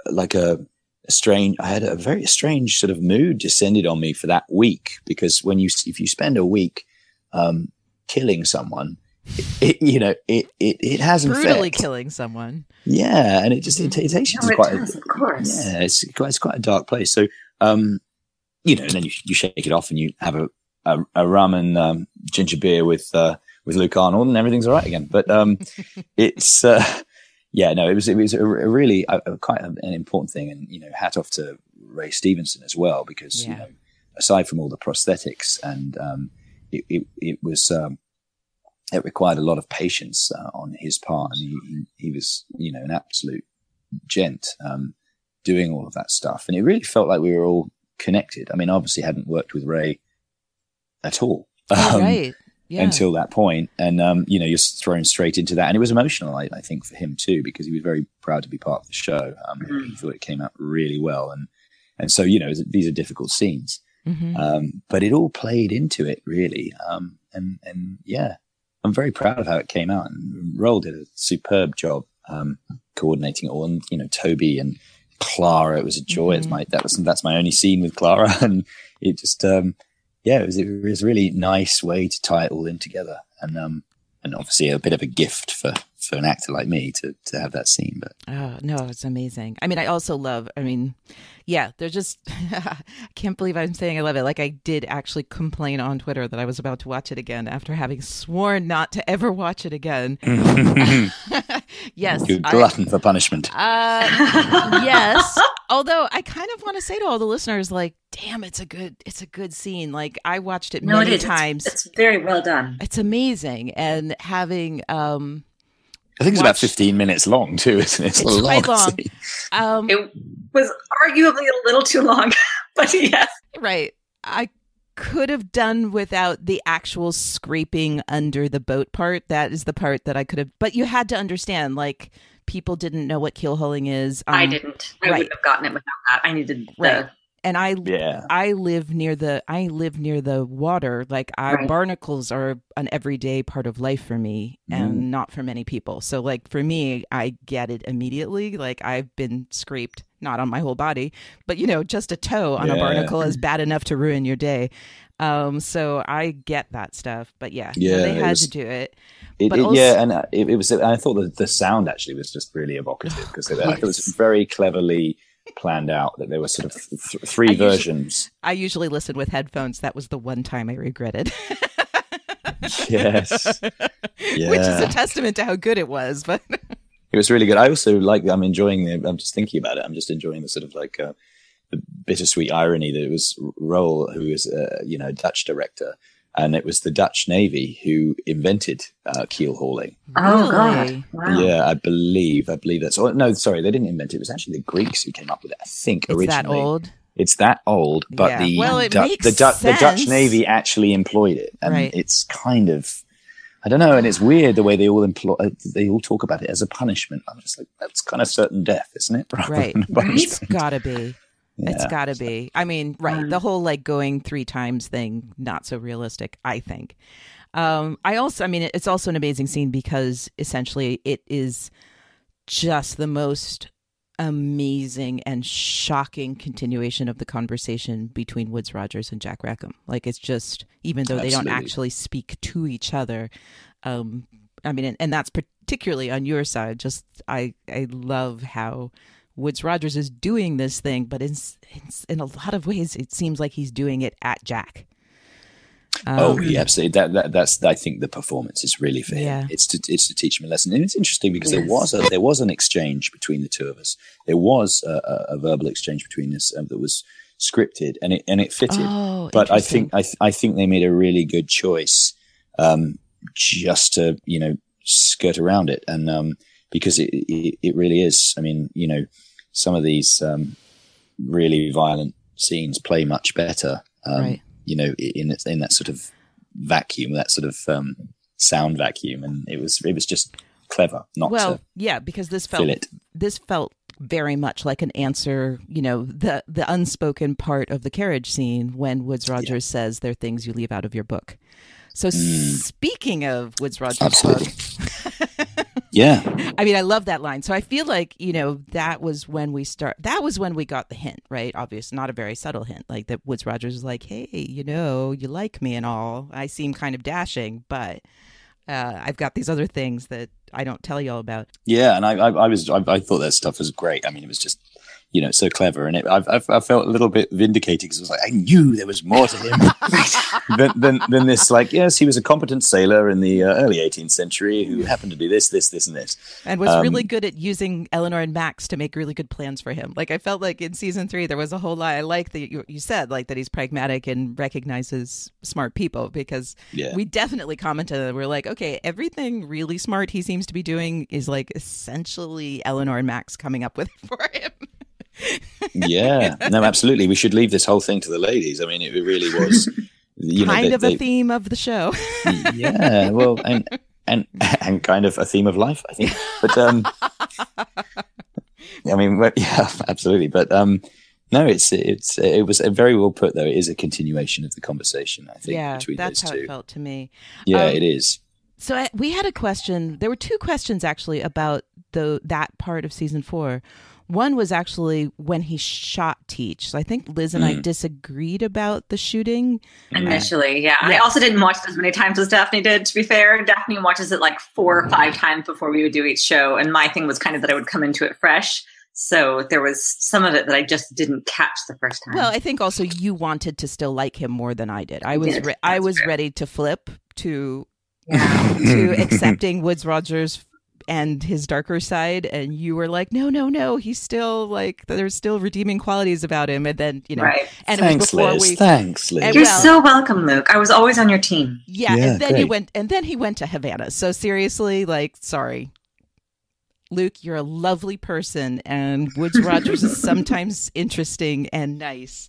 like a, a strange, I had a very strange sort of mood descended on me for that week because when you, if you spend a week, um, killing someone, it, it, you know, it, it, it has an Brutally effect. killing someone. Yeah. And it just, it, it takes you No, to it quite, does, of course. yeah, it's quite, it's quite a dark place. So, um, you know, and then you, you shake it off and you have a, a, a rum and, um, ginger beer with, uh, with Luke Arnold and everything's all right again. But, um, it's, uh, yeah, no, it was, it was a, a really, a, a quite an important thing. And, you know, hat off to Ray Stevenson as well, because, you know, aside from all the prosthetics and, um, it, it, it was, um, it required a lot of patience uh, on his part, and he, he, he was, you know, an absolute gent um, doing all of that stuff. And it really felt like we were all connected. I mean, obviously, hadn't worked with Ray at all Oh, um, right. Yeah. until that point. point, and um, you know, you're thrown straight into that. And it was emotional, I, I think, for him too, because he was very proud to be part of the show. Um, Mhm. He thought it came out really well, and and so you know, these are difficult scenes. Mhm. Um, but it all played into it really. Um, and, and yeah, I'm very proud of how it came out and Roel did a superb job, um, coordinating it all. And, you know, Toby and Clara, it was a joy. It's Mhm. my, that was, that's my only scene with Clara. And it just, um, yeah, it was, it was a really nice way to tie it all in together. And, um, and obviously a bit of a gift for, for an actor like me to, to have that scene. But Oh, no, it's amazing. I mean, I also love, I mean, yeah, they're just, I can't believe I'm saying I love it. Like, I did actually complain on Twitter that I was about to watch it again after having sworn not to ever watch it again. yes. you're I- glutton for punishment. uh, yes. Although I kind of want to say to all the listeners, like, damn, it's a good, it's a good scene. Like, I watched it no, many is. times. It's, it's very well done. it's amazing. And having, um, I think it's about 15 minutes long too, isn't it? It's, It's a quite long long. um, It was arguably a little too long, but yes. Right. I could have done without the actual scraping under the boat part. That is the part that I could have, but you had to understand, like, people didn't know what keelhauling is. I Um, didn't. I right. wouldn't have gotten it without that. I needed the Right. And I Yeah. I live near the I live near the water. Like our Right. barnacles are an everyday part of life for me and not for many people. So like for me, I get it immediately. Like I've been scraped, not on my whole body, but you know, just a toe on a barnacle is bad enough to ruin your day. Um, so I get that stuff. But yeah, no, Yeah, they had was- to do it. It, it- also- yeah, and uh, it, it was. I thought that the sound actually was just really evocative because it, it was very cleverly planned out that there were sort of th- th- three I usually- versions. I usually listen with headphones. That was the one time I regretted. Yes, Which is a testament to how good it was. But it was really good. I also like. I'm enjoying the. I'm just thinking about it. I'm just enjoying the sort of like uh, the bittersweet irony that it was Roel who is uh, you know Dutch director, and it was the Dutch Navy who invented uh, keel hauling. Oh Really? god! Wow. Yeah, I believe. I believe that's. Oh, no, sorry, they didn't invent it. It was actually the Greeks who came up with it. I think it's that originally. old. It's that old, but Yeah. the Well, it Du- makes the, Du- the Dutch. Navy actually employed it, and Right. it's kind of. I don't know, and it's weird the way they all employ. uh, They all talk about it as a punishment. I'm just like, that's kind of certain death, isn't it? Rather Right. than a gotta be. It's Yeah. gotta be. I mean, right. The whole like going three times thing, not so realistic, I think. Um, I also, I mean, it's also an amazing scene because essentially it is just the most amazing and shocking continuation of the conversation between Woodes Rogers and Jack Rackham. Like it's just, even though they don't actually speak to each other, um, I mean, and, and that's particularly on your side. Just I, I love how Woodes Rogers is doing this thing, but in, in in a lot of ways, it seems like he's doing it at Jack. Oh, Um, yeah, absolutely. That, that that's I think the performance is really for him. Yeah. It's to it's to teach him a lesson, and it's interesting because there was a there was an exchange between the two of us. There was a, a, a verbal exchange between us um, that was scripted, and it and it fitted. Oh, but I think I th- I think they made a really good choice, um, just to you know skirt around it, and um, because it, it it really is. I mean, you know, some of these um, really violent scenes play much better. Um, Right. You know, in in that sort of vacuum, that sort of um, sound vacuum, and it was it was just clever, not well, to yeah, because this felt this felt very much like an answer, you know, the the unspoken part of the carriage scene when Woodes Rogers says there are things you leave out of your book. So speaking of Woodes Rogers' Mm. Absolutely. book, Yeah, I mean, I love that line. So I feel like you know that was when we start. That was when we got the hint, right? Obvious, not a very subtle hint, like that. Woodes Rogers was like, "Hey, you know, you like me and all. I seem kind of dashing, but uh, I've got these other things that I don't tell you all about." Yeah, and I, I, I was, I, I thought that stuff was great. I mean, it was just, you know, so clever, and it, I, I, I felt a little bit vindicated because I was like, I knew there was more to him than, than, than this. Like, yes, he was a competent sailor in the uh, early 18th century who happened to be this, this, this, and this. and was Um, really good at using Eleanor and Max to make really good plans for him. Like I felt like in season three there was a whole lot. I like that you, you said like that he's pragmatic and recognizes smart people because Yeah, we definitely commented that we're like, okay, everything really smart he seems to be doing is like essentially Eleanor and Max coming up with for him. Yeah, no, absolutely. We should leave this whole thing to the ladies. I mean, it really was, you know, kind they- of they- a theme of the show. yeah well and and and kind of a theme of life i think but um i mean yeah absolutely but um no it's it's it was very well put though it is a continuation of the conversation i think yeah, between that's those how two it felt to me. yeah Um, it is So I, we had a question. There were two questions actually about the that part of season four. One was actually when he shot Teach. So I think Liz and I Mm. disagreed about the shooting. Initially, yeah. I also didn't watch it as many times as Daphne did, to be fair. Daphne watches it like four or five times before we would do each show. And my thing was kind of that I would come into it fresh. So there was some of it that I just didn't catch the first time. Well, I think also you wanted to still like him more than I did. I was did. re- I was fair. ready to flip to yeah. to accepting Woodes Rogers and his darker side and you were like no no no he's still like there's still redeeming qualities about him and then you know right. and it was thanks before liz we thanks liz And You're well- so welcome, Luke. I was always on your team. Yeah, Yeah, and then he went and then he went to Havana. So seriously, like sorry. Luke, you're a lovely person and Woodes Rogers is sometimes interesting and nice.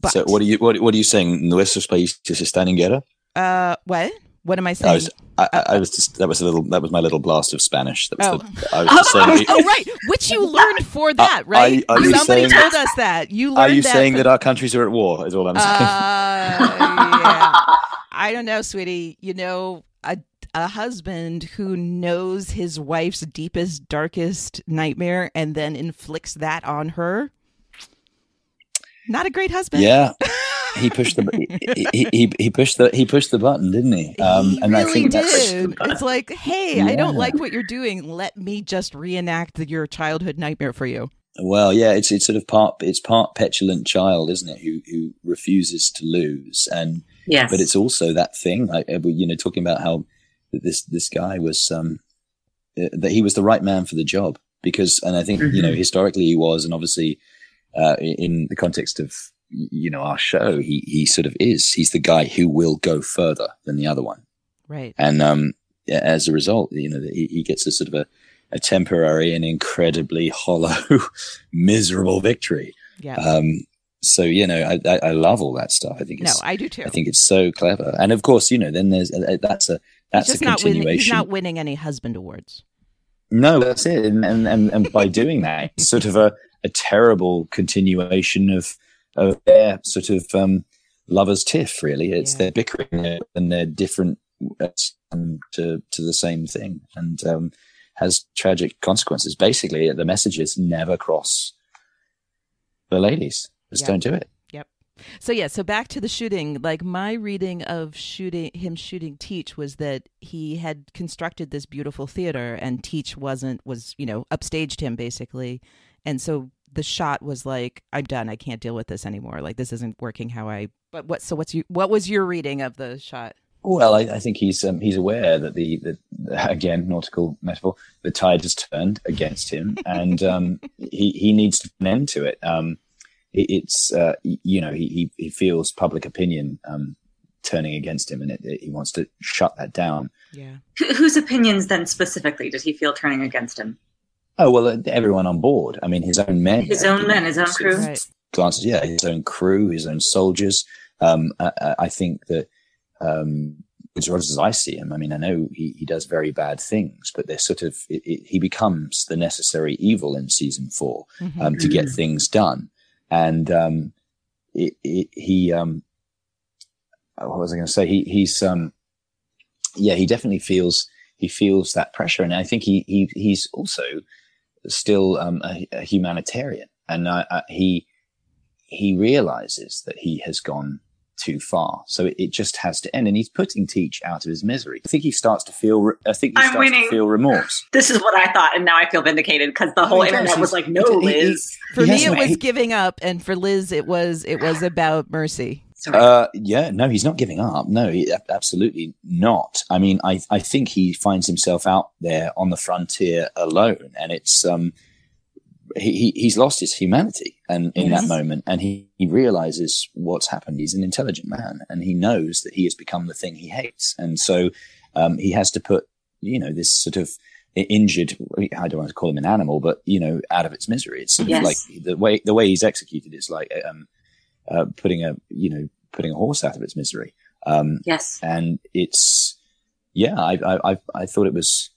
But so what are you what, what are you saying nuestros países están en guerra uh what? What am I saying? I was, I, I, was just that was a little that was my little blast of Spanish. That was Oh. the, I was saying. oh, right. Which you learned for that, right? are you Somebody saying- told us that. You learned Are you that saying from- that our countries are at war? Is all I'm saying. Uh, yeah. I don't know, sweetie. You know, a a husband who knows his wife's deepest, darkest nightmare and then inflicts that on her. Not a great husband. yeah, he pushed the he, he, he, he pushed the he pushed the button, didn't he? Um, he and really I think that's. It's like, hey, I don't like what you're doing. Let me just reenact the, your childhood nightmare for you. Well, yeah, it's it's sort of part it's part petulant child, isn't it? Who who refuses to lose, and Yes. but it's also that thing, like uh, you know, talking about how this this guy was um uh, that he was the right man for the job because, and I think you know Mhm. historically he was, and obviously uh, in the context of y- you know our show, he he sort of is. He's the guy who will go further than the other one. Right. and um, as a result, you know, he, he gets a sort of a, a temporary and incredibly hollow, miserable victory. Yeah. Um, so you know, I, I, I love all that stuff. I think no, I do too. I think it's so clever, and of course, you know, then there's uh, that's a that's a just not winning. continuation. He's not winning any husband awards. No, that's it, and and and, and by doing that, it's sort of a, a terrible continuation of of their sort of um, lovers' tiff. Really, it's Yeah. their bickering and they're different um, to to the same thing, and um, has tragic consequences. Basically, the message is never cross the ladies. Just Yeah. don't do it. Yep. So yeah, so back to the shooting. Like my reading of shooting him shooting Teach was that he had constructed this beautiful theater and Teach wasn't was, you know, upstaged him basically. And so the shot was like, I'm done. I can't deal with this anymore. Like this isn't working how I but what so what's you what was your reading of the shot? Well, I, I think he's um, he's aware that the, the again nautical metaphor the tide has turned against him, and um, he he needs to put an end to it. Um, it it's uh, you know he, he he feels public opinion um, turning against him, and it, it- he wants to shut that down. Yeah. Wh- Whose opinions then specifically did he feel turning against him? Oh well, everyone on board. I mean, his own men, His own men, his own crew? Right. Glances, yeah, his own crew, his own soldiers. Um, I, I- I think that um, as far as I see him, I mean, I know he, he does very bad things, but they're sort of it, it, he becomes the necessary evil in season four Mhm. um, to get Mhm. things done, and um, it, it, he um, what was I going to say? He he's um, yeah, he definitely feels he feels that pressure, and I think he he he's also still um, a, a humanitarian, and uh, uh, he he realizes that he has gone too far, so it, it just has to end, and he's putting Teach out of his misery. I think he starts to feel. re- I think he I'm starts winning. to feel remorse. This is what I thought, and now I feel vindicated because the No, whole he does. internet was like, "No, he- he- Liz." For He me it was he- giving up and for Liz it was it was about mercy. Sorry. Uh, yeah, no, he's not giving up. No, he, absolutely not. I mean, I, I think he finds himself out there on the frontier alone, and it's um, he, he he's lost his humanity, and in Yes. that moment, and he, he realizes what's happened. He's an intelligent man, and he knows that he has become the thing he hates, and so um, he has to put you know this sort of injured. I don't want to call him an animal, but you know, out of its misery. It's sort of Yes. like the way the way he's executed is like um, uh, putting a you know putting a horse out of its misery. Um, yes. and it's yeah, I I I, I thought it was.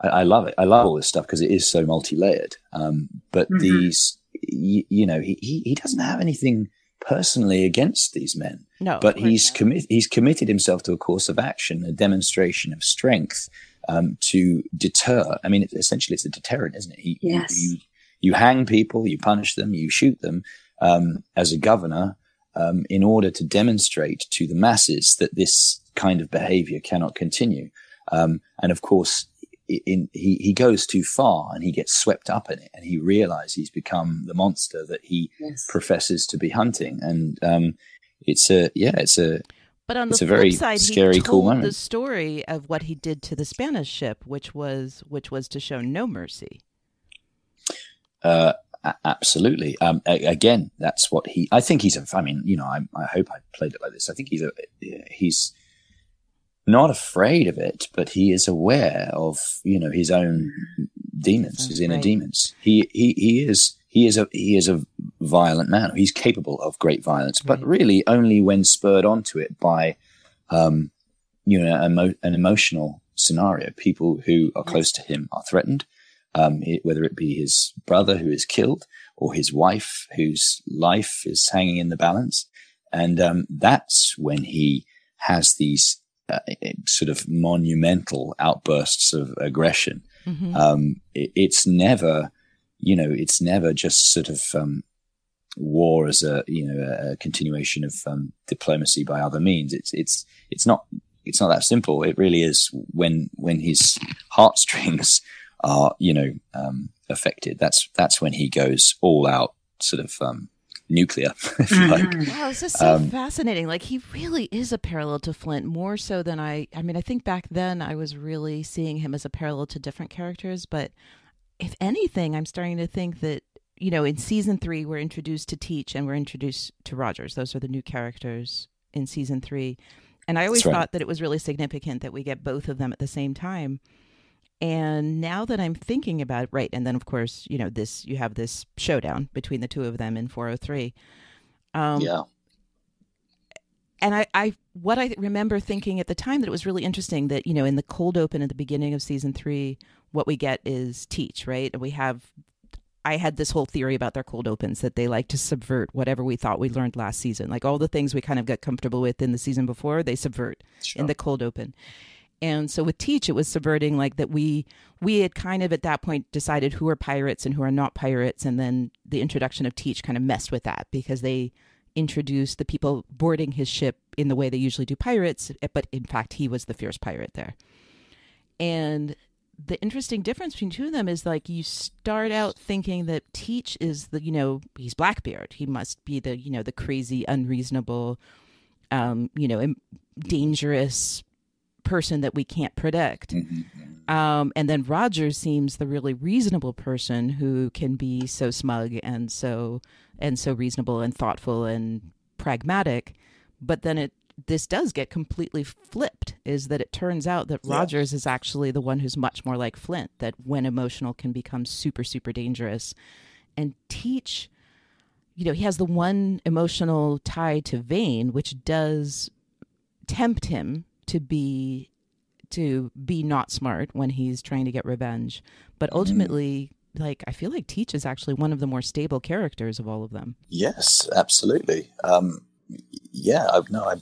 I, I love it. I love all this stuff because it is so multi-layered. Um, but Mhm. these, y- you know, he, he he doesn't have anything personally against these men, No. but he's not. committed. He's committed himself to a course of action, a demonstration of strength um, to deter. I mean, it, essentially, it's a deterrent, isn't it? He, you- Yes. You, you hang people, you punish them, you shoot them um, as a governor um, in order to demonstrate to the masses that this kind of behavior cannot continue. Um, and of course, in, he, he goes too far and he gets swept up in it and he realizes he's become the monster that he Yes. professes to be hunting. And um, it's a, yeah, it's a, But on It's the a very flip side, scary, he cool told the story of what he did to the Spanish ship, which was which was to show no mercy. Uh, absolutely. Um, again, that's what he. I think he's a. I mean, you know, I, I hope I played it like this. I think he's a. He's not afraid of it, but he is aware of you know his own demons, his inner Right. demons. He he he is he is a he is a violent man. He's capable of great violence, but really only when spurred onto it by um, you know, emo- an emotional scenario. People who are close to him are threatened, um, whether it be his brother who is killed or his wife whose life is hanging in the balance. And um, that's when he has these uh, sort of monumental outbursts of aggression. Mm-hmm. Um, it, it's never, you know, it's never just sort of um, war as a you know a, continuation of um, diplomacy by other means. It's it's it's not it's not that simple. It really is when when his heartstrings are you know um, affected. That's that's when he goes all out, sort of um, nuclear, if you like. Mm-hmm. Wow, this is so um, fascinating. Like he really is a parallel to Flint, more so than I. I mean, I think back then I was really seeing him as a parallel to different characters, but if anything, I'm starting to think that you know, in season three, we're introduced to Teach and we're introduced to Rogers. Those are the new characters in season three. And I always right. thought that it was really significant that we get both of them at the same time. And now that I'm thinking about it, right, and then of course, you know, this you have this showdown between the two of them in 403. Um, yeah. And I, I, what I remember thinking at the time that it was really interesting that you know in the cold open at the beginning of season three, what we get is Teach, right, and we have I had this whole theory about their cold opens that they like to subvert whatever we thought we learned last season. Like all the things we kind of got comfortable with in the season before, they subvert sure. in the cold open. And so with Teach, it was subverting like that we we had kind of at that point decided who are pirates and who are not pirates, and then the introduction of Teach kind of messed with that because they introduced the people boarding his ship in the way they usually do pirates, but in fact he was the fierce pirate there. And the interesting difference between two of them is like you start out thinking that Teach is the you know he's Blackbeard. He must be the you know the crazy, unreasonable, um, you know, dangerous person that we can't predict. Mm-hmm. Um, and then Rogers seems the really reasonable person who can be so smug and so and so reasonable and thoughtful and pragmatic. But then it this does get completely flipped is that it turns out that yeah. Rogers is actually the one who's much more like Flint, that when emotional can become super, super dangerous. And Teach, you know, he has the one emotional tie to Vane, which does tempt him to be to be not smart when he's trying to get revenge. But ultimately, mm. like I feel like Teach is actually one of the more stable characters of all of them. Yes, absolutely. Um, yeah, I, no, I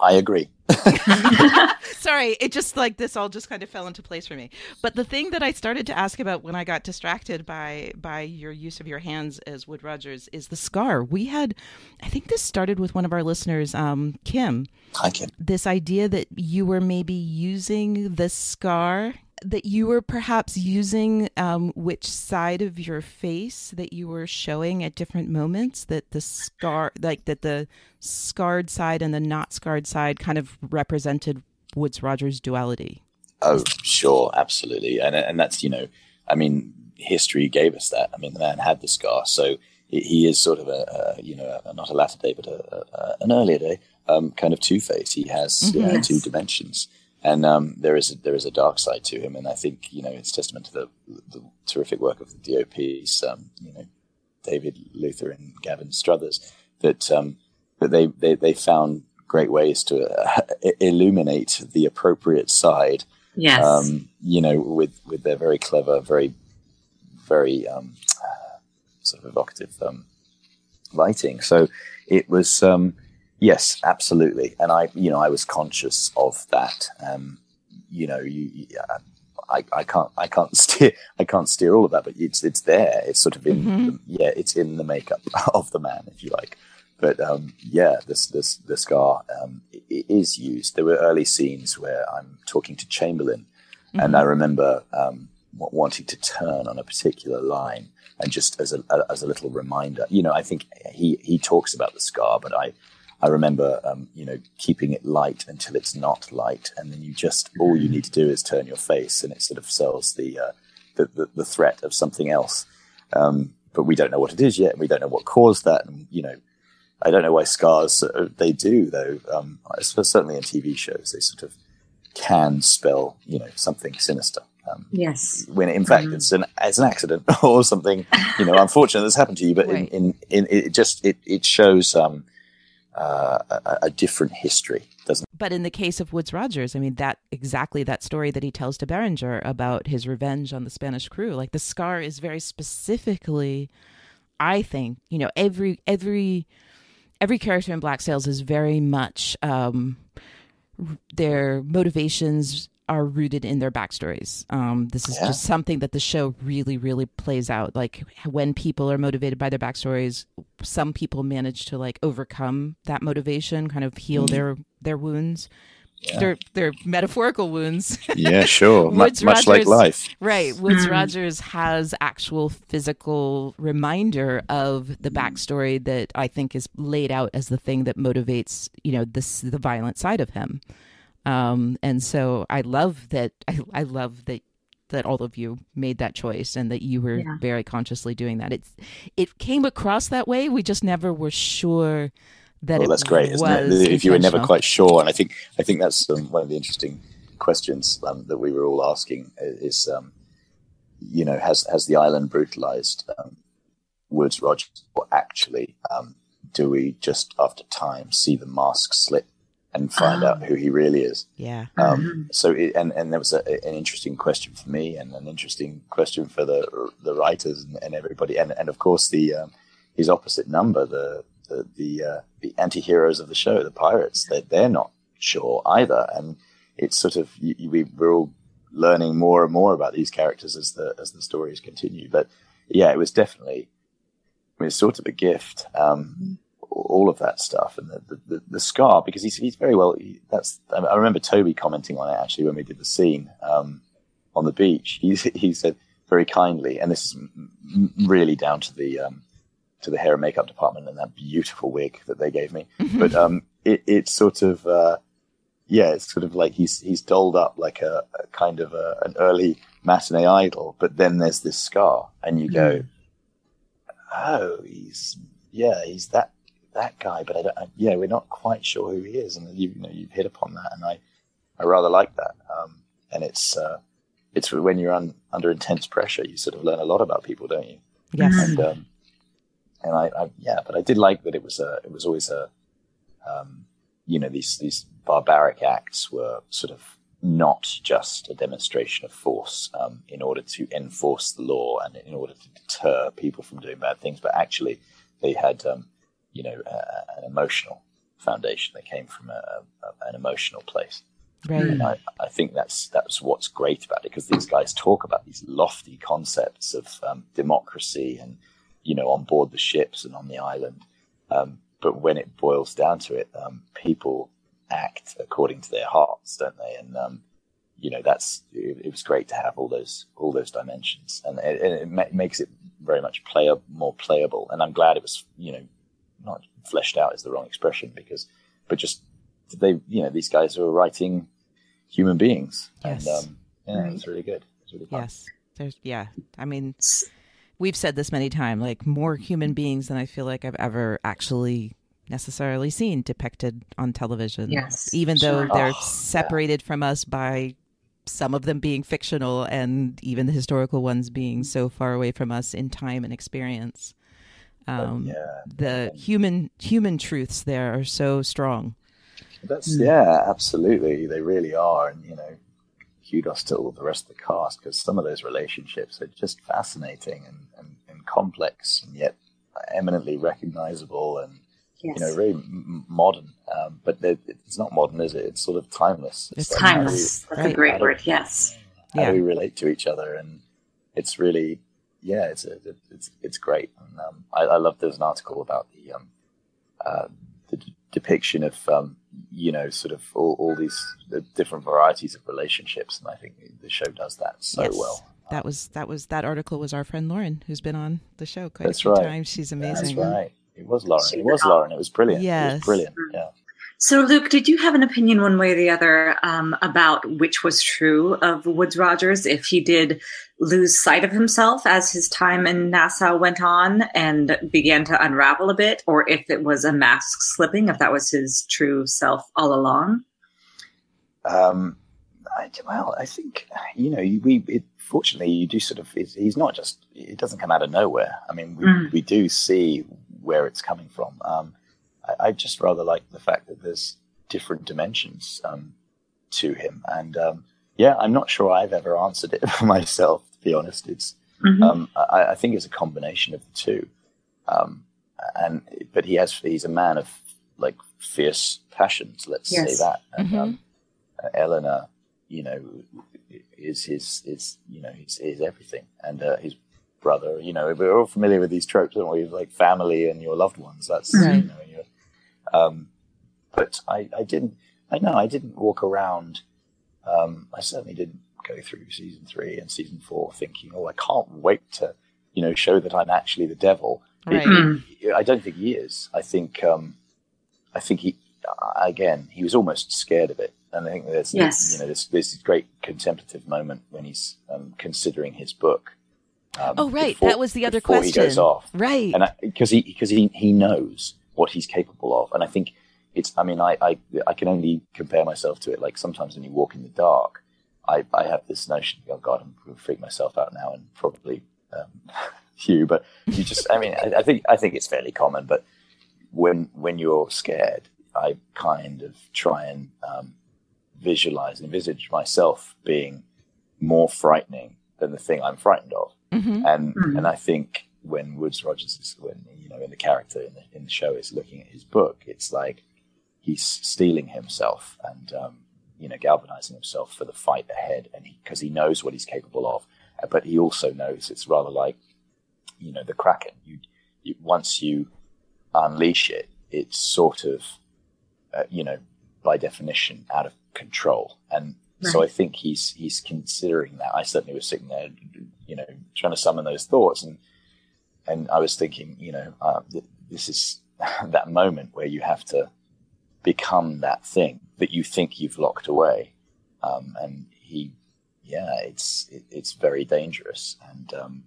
I agree. Sorry, it just like this all just kind of fell into place for me. But the thing that I started to ask about when I got distracted by by your use of your hands as Woodes Rogers is the scar. We had I think this started with one of our listeners, um, Kim. Hi Kim. This idea that you were maybe using the scar that you were perhaps using um, which side of your face that you were showing at different moments that the scar like that the scarred side and the not scarred side kind of represented woodes rogers duality? Oh sure absolutely. And and that's you know i mean history gave us that. I mean the man had the scar. So he is sort of a, a you know a, not a latter day but a, an earlier day um, kind of two face he has mm-hmm. uh, two dimensions and um, there is a, there is a dark side to him, and I think you know it's testament to the, the terrific work of the DOPs, um, you know, David Luther and Gavin Struthers, that um, that they, they they found great ways to uh, illuminate the appropriate side. Yes, um, you know, with with their very clever, very very um, sort of evocative um, lighting. So it was Yes, absolutely. And I, you know, I was conscious of that. Um, you know, you, you, I, I can't, I can't steer, I can't steer all of that, but it's, it's there. It's sort of in, mm-hmm. the, yeah, it's in the makeup of the man, if you like. But um, yeah, this, this, the scar um, it is used. There were early scenes where I'm talking to Chamberlain, mm-hmm. and I remember um, wanting to turn on a particular line, and just as a, as a little reminder, you know, I think he he talks about the scar, but I I remember, um, you know, keeping it light until it's not light, and then you just all you need to do is turn your face, and it sort of sells the uh, the, the, the, threat of something else. Um, but we don't know what it is yet. and We don't know what caused that, and you know, I don't know why scars uh, they do though. Um, certainly in TV shows, they sort of can spell you know something sinister. Um, yes. When in fact mm. it's an it's an accident or something you know unfortunate that's happened to you, but right. in, in, in it just it it shows um, uh, a, a, different history doesn't. But in the case of Woodes Rogers, I mean that exactly that story that he tells to Berringer about his revenge on the Spanish crew, like the scar is very specifically, I think, you know, every every every character in Black Sails is very much um, their motivations are rooted in their backstories. Um, this is yeah. just something that the show really, really plays out. Like when people are motivated by their backstories, some people manage to like overcome that motivation, kind of heal mm-hmm. their their wounds. Yeah. Their their metaphorical wounds. Yeah, sure. much, Rogers, like life. Right. Woodes mm. Rogers has actual physical reminder of the backstory that I think is laid out as the thing that motivates, you know, this the violent side of him. Um, and so I love that. I, I love that that all of you made that choice and that you were yeah. very consciously doing that. It's it came across that way. We just never were sure that it was. well, that's great, isn't it? If you were never quite sure, and I think I think that's um, one of the interesting questions um, that we were all asking is, um, you know, has has the island brutalized um, Woodes Rogers, or actually um, do we just after time see the mask slip and find out who he really is. Yeah. Um, mm-hmm. so, it, and and there was a, an interesting question for me, and an interesting question for the the writers and, and everybody, and and of course the um, his opposite number, the the the, uh, the anti-heroes of the show, the pirates. They they're not sure either, and it's sort of we we're all learning more and more about these characters as the as the stories continue. But yeah, it was definitely. I mean, it's sort of a gift. Um, mm-hmm all of that stuff and the, the, the scar because he's, he's very well he, that's I remember Toby commenting on it actually when we did the scene um, on the beach. He, he said very kindly and this is really down to the um, to the hair and makeup department and that beautiful wig that they gave me. But um, it, it's sort of uh, yeah it's sort of like he's he's dolled up like a, a kind of a, an early matinee idol but then there's this scar and you go mm. oh he's yeah he's that that guy, but I don't. I, yeah, we're not quite sure who he is, and you, you, know you've hit upon that, and I I rather like that. Um, and it's uh, it's when you're un, under intense pressure, you sort of learn a lot about people, don't you? Yes. And um, and I, I, yeah, but I did like that it was a it was always a um, you know these these barbaric acts were sort of not just a demonstration of force um, in order to enforce the law and in order to deter people from doing bad things, but actually they had um, you know, uh, an emotional foundation. that came from a, a, an emotional place. Right. And I, I, think that's that's what's great about it because these guys talk about these lofty concepts of um, democracy and you know on board the ships and on the island. Um, but when it boils down to it, um, people act according to their hearts, don't they? And um, you know that's it, it, was great to have all those all those dimensions, and it, it ma- makes it very much play more playable. And I'm glad it was you know not fleshed out is the wrong expression because, but just they, you know, these guys were writing human beings, yes. and um, yeah, right. it's really good. It's really fun. Yes, there's yeah. I mean, we've said this many times, like more human beings than I feel like I've ever actually necessarily seen depicted on television. Yes, even though they're oh, separated yeah. from us by some of them being fictional and even the historical ones being so far away from us in time and experience. Um, yeah. The human human truths there are so strong. That's mm. yeah, absolutely. They really are, and you know, kudos to all the rest of the cast because some of those relationships are just fascinating and, and, and complex, and yet eminently recognizable and yes. you know very m- modern. Um, but it's not modern, is it? It's sort of timeless. It's, it's like timeless. We, That's right. a great word. Yes. How yeah. we relate to each other, and it's really yeah, it's a, it's it's great. And, um, I, I love there's an article about the um, uh, the d- depiction of um, you know sort of all, all these the different varieties of relationships, and I think the show does that so yes. well. That was that was that article was our friend Lauren, who's been on the show quite That's a few right. times. She's amazing. That's right. It was Lauren. It was Lauren. It was brilliant. Yes. It was brilliant. Yeah. So, Luke, did you have an opinion one way or the other um, about which was true of Woodes Rogers? If he did lose sight of himself as his time in Nassau went on and began to unravel a bit, or if it was a mask slipping, if that was his true self all along? Um, I, well, I think you know we. It, fortunately, you do sort of. He's not just. It doesn't come out of nowhere. I mean, we, mm. we do see where it's coming from. Um, I, I just rather like the fact that there's different dimensions um, to him. And um, yeah, I'm not sure I've ever answered it for myself. To be honest, it's mm-hmm. Um, I, I, think it's a combination of the two. Um, and but he has he's a man of like fierce passions. Let's yes. say that. And mm-hmm. Um, Eleanor, you know, is his is you know his, his everything, and uh, his brother. You know, we're all familiar with these tropes, aren't we? Like family and your loved ones. That's right. you know. Um, but I, I didn't. I know I didn't walk around. Um, I certainly didn't go through season three and season four thinking, "Oh, I can't wait to, you know, show that I'm actually the devil." Right. It, I don't think he is. I think. Um, I think he. Again, he was almost scared of it, and I think there's yes. you know this this great contemplative moment when he's um, considering his book. Um, oh, right. Before, that was the other question. He goes off, right? And because he because he he knows what he's capable of, and I think it's. I mean, I I I can only compare myself to it. Like sometimes when you walk in the dark, I I have this notion. Oh God, I'm going to freak myself out now, and probably um, you. But you just. I mean, I, I think I think it's fairly common. But when when you're scared, I kind of try and um, visualize, envisage myself being more frightening than the thing I'm frightened of. Mm-hmm. And mm-hmm. and I think when Woodes Rogers is when you know in the character in the in the show is looking at his book, it's like he's steeling himself and um, you know galvanizing himself for the fight ahead, and because he, he, knows what he's capable of, but he also knows it's rather like you know the kraken. You, you once you unleash it, it's sort of uh, you know by definition out of control, and right. so I think he's he's considering that. I certainly was sitting there, you know, trying to summon those thoughts, and and I was thinking, you know, uh, th- this is that moment where you have to become that thing that you think you've locked away, um, and he, yeah, it's it, it's very dangerous, and um,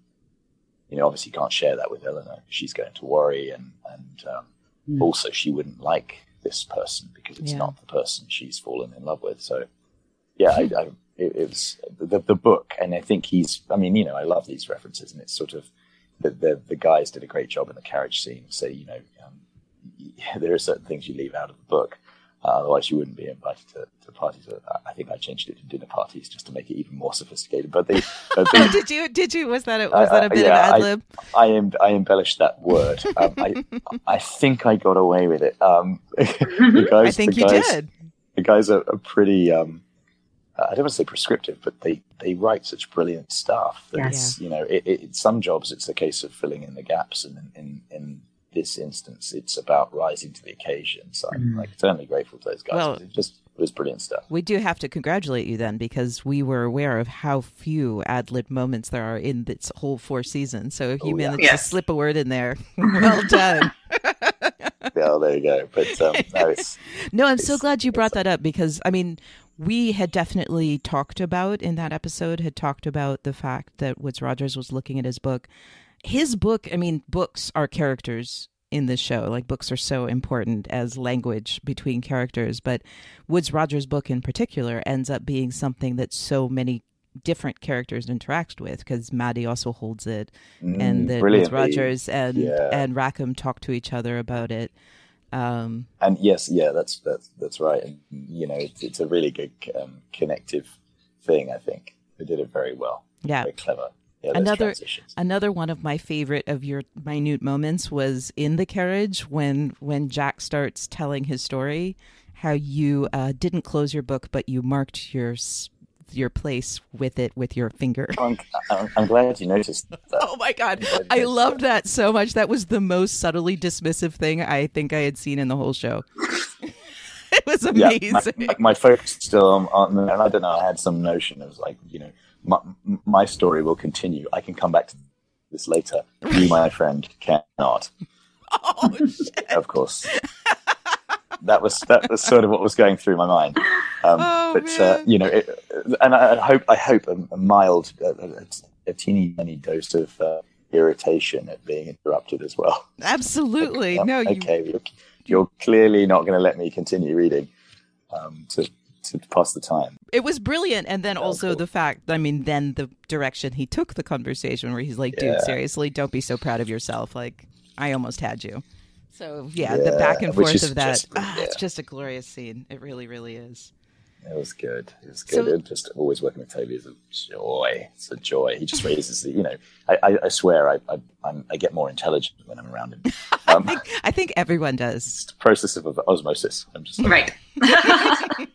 you know, obviously you can't share that with Eleanor. She's going to worry, and and um, mm. also she wouldn't like this person because it's yeah. not the person she's fallen in love with. So, yeah, I, I, it, it, was the, the book, and I think he's. I mean, you know, I love these references, and it's sort of the the, the guys did a great job in the carriage scene. So you know, um, there are certain things you leave out of the book, uh, otherwise you wouldn't be invited to, to parties. I think I changed it to dinner parties just to make it even more sophisticated. But they, did you? Did you? Was that a, was that a bit yeah, of ad lib? I, I. I embellished that word. Um, I, I think I got away with it. Um, the guys, I think you guys, did. The guys are, are pretty. Um, I don't want to say prescriptive, but they, they write such brilliant stuff. That yes. You know, it, it, some jobs it's a case of filling in the gaps, and in, in, in this instance, it's about rising to the occasion. So I'm mm. like eternally grateful to those guys. Well, it just it was brilliant stuff. We do have to congratulate you then because we were aware of how few ad lib moments there are in this whole four seasons. So if you oh, managed yeah. yes. to slip a word in there, well done. well, there you go. But um, no, it's, no, I'm so glad you brought that up because I mean, we had definitely talked about in that episode had talked about the fact that Woodes Rogers was looking at his book his book, I mean, books are characters in this show. Like books are so important as language between characters, but Woodes Rogers' book in particular ends up being something that so many different characters interact with because Madi also holds it, mm, and that Woodes Rogers and yeah. and Rackham talk to each other about it. Um, and yes, yeah, that's that's that's right. And you know, it's, it's a really good um, connective thing. I think they did it very well. Yeah, very clever yeah, another another one of my favorite of your minute moments was in the carriage when when Jack starts telling his story, how you uh, didn't close your book but you marked your your place with it with your finger. I'm, I'm, glad you noticed that. oh my god, I loved that so much. That was the most subtly dismissive thing I think I had seen in the whole show. it was amazing. Yeah, my, my, focus still on, um, on, and I don't know. I had some notion. It was like you know my, my story will continue. I can come back to this later. You, my friend, cannot. Oh, shit. of course. That was that was sort of what was going through my mind. Um, oh, but uh, you know, it, and I, I, hope I hope a, a mild, a, a, teeny tiny dose of uh, irritation at being interrupted as well. Absolutely, like, no. Okay, you... you're, you're, clearly not going to let me continue reading. Um, to to pass the time. It was brilliant, and then also cool. the fact. I mean, then the direction he took the conversation, where he's like, "Dude, seriously, don't be so proud of yourself. Like, I almost had you." So yeah, yeah, the back and forth of that. Just, ah, It's just a glorious scene. It really, really is. It was good. It was good. So, it just always working with Toby is a joy. It's a joy. He just raises the, you know, I, I, I swear I, I, I, get more intelligent when I'm around him. Um, I, think, I, think, everyone does. It's the process of osmosis. I'm just like, right.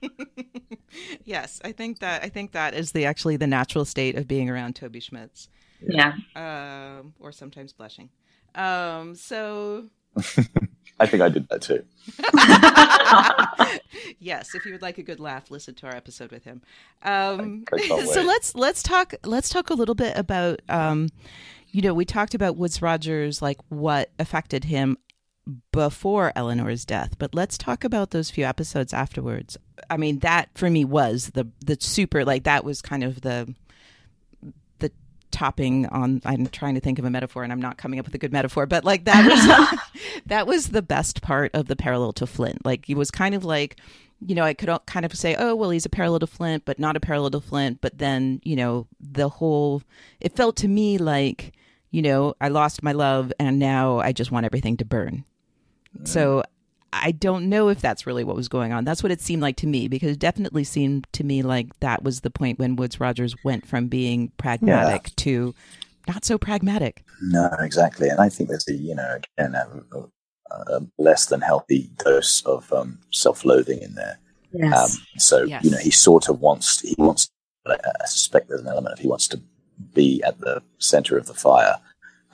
yes, I think that I think that is the actually the natural state of being around Toby Schmitz. Yeah. Um, or sometimes blushing. Um, so I think I did that too. yes, if you would like a good laugh, listen to our episode with him. Um, so let's let's talk let's talk a little bit about um, you know we talked about Woodes Rogers like what affected him before Eleanor's death, but let's talk about those few episodes afterwards. I mean, that for me was the the super like that was kind of the topping on i'm trying to think of a metaphor and i'm not coming up with a good metaphor but like that was that was the best part of the parallel to flint. Like he was kind of like you know i could kind of say oh well he's a parallel to flint but not a parallel to flint but then you know the whole it felt to me like you know i lost my love and now i just want everything to burn. So I don't know if that's really what was going on. That's what it seemed like to me because it definitely seemed to me like that was the point when Woodes Rogers went from being pragmatic yeah. to not so pragmatic. No, exactly. And I think there's a, you know, again, a, a, a less than healthy dose of um, self loathing in there. Yes. Um, so, yes. you know, he sort of wants, he wants, I suspect there's an element of he wants to be at the center of the fire.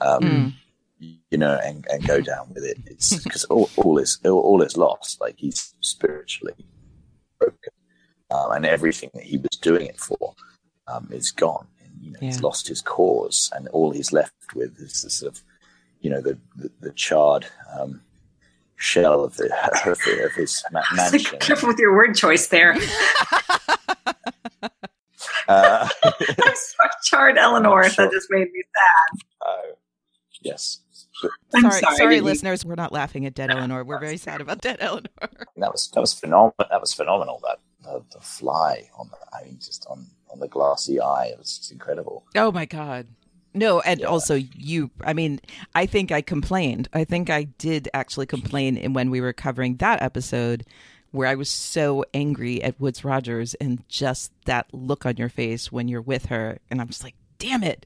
Um, mm you know, and, and go down with it. It's because all, all is all, all, is lost. Like he's spiritually broken, um, and everything that he was doing it for um, is gone. And, you know, yeah. he's lost his cause, and all he's left with is the sort of, you know, the the, the charred. Um, shell of, the, of, the, of his ma- mansion. Careful with your word choice there. uh, I'm so charred Eleanor. Sure. That just made me sad. Uh, yes. Sorry, sorry, sorry listeners, we're not laughing at dead Eleanor. We're very sad about dead Eleanor. That was that was phenomenal. That was phenomenal. That the, the fly on the, I mean, just on on the glassy eye. It was just incredible. Oh my god. No, and yeah. also you. I mean, I think I complained. I think I did actually complain in when we were covering that episode where I was so angry at Woodes Rogers and just that look on your face when you're with her, and I'm just like, damn it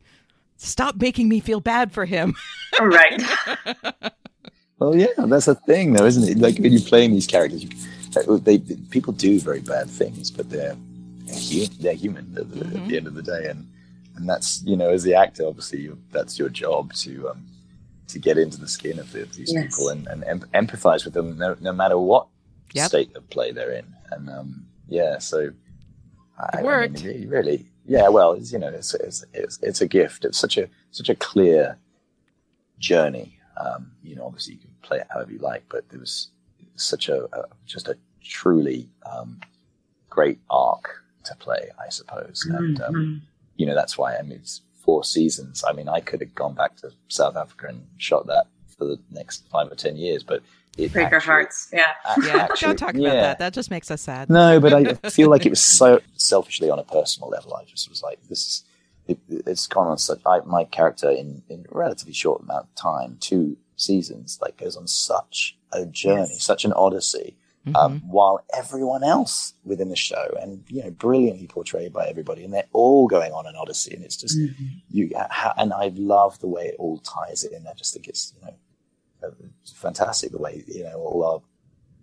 stop making me feel bad for him. right. well, yeah, that's a thing, though, isn't it? Like when you're playing these characters, you, they, they, people do very bad things, but they're they're human at the, mm-hmm. at the, end of the day, and and that's you know, as the actor, obviously, that's your job to um, to get into the skin of, the, of these yes. people and, and em- empathize with them, no, no matter what yep. state of play they're in, and um, yeah, so. I, it worked. I mean, really, really, yeah, well, it's, you know, it's, it's, it's, it's, a gift. It's such a, such a clear journey. Um, you know, obviously you can play it however you like, but there was such a, a just a truly, um, great arc to play, I suppose. Mm-hmm. And, um, you know, that's why, I mean, it's four seasons. I mean, I could have gone back to South Africa and shot that for the next five or 10 years, but it break actually, our hearts. Yeah. yeah. Actually, Don't talk about that. That just makes us sad. No, but I feel like it was so selfishly on a personal level. I just was like, this is, it, it's gone on such, I, my character in, in a relatively short amount of time, two seasons, like goes on such a journey, yes. such an odyssey. Mm-hmm. Um, while everyone else within the show and you know brilliantly portrayed by everybody and they're all going on an odyssey and it's just mm-hmm. you and I love the way it all ties in I just think it's you know it's fantastic the way you know all our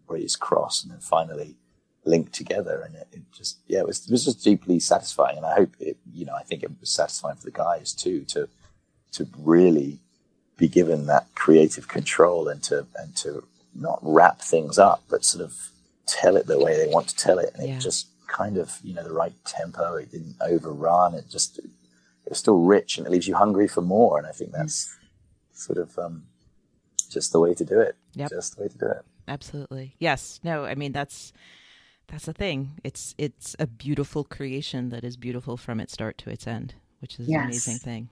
bodies cross and then finally link together and it, it, just yeah it was, it was just deeply satisfying. And I hope it you know I think it was satisfying for the guys too to to really be given that creative control and to and to not wrap things up but sort of tell it the way they want to tell it. And yeah. it just kind of you know the right tempo it didn't overrun it just it was still rich and it leaves you hungry for more. And I think that's sort of um, just the way to do it. Yep. Just the way to do it. Absolutely. Yes. No, I mean that's that's the thing. It's it's a beautiful creation that is beautiful from its start to its end, which is yes. an amazing thing.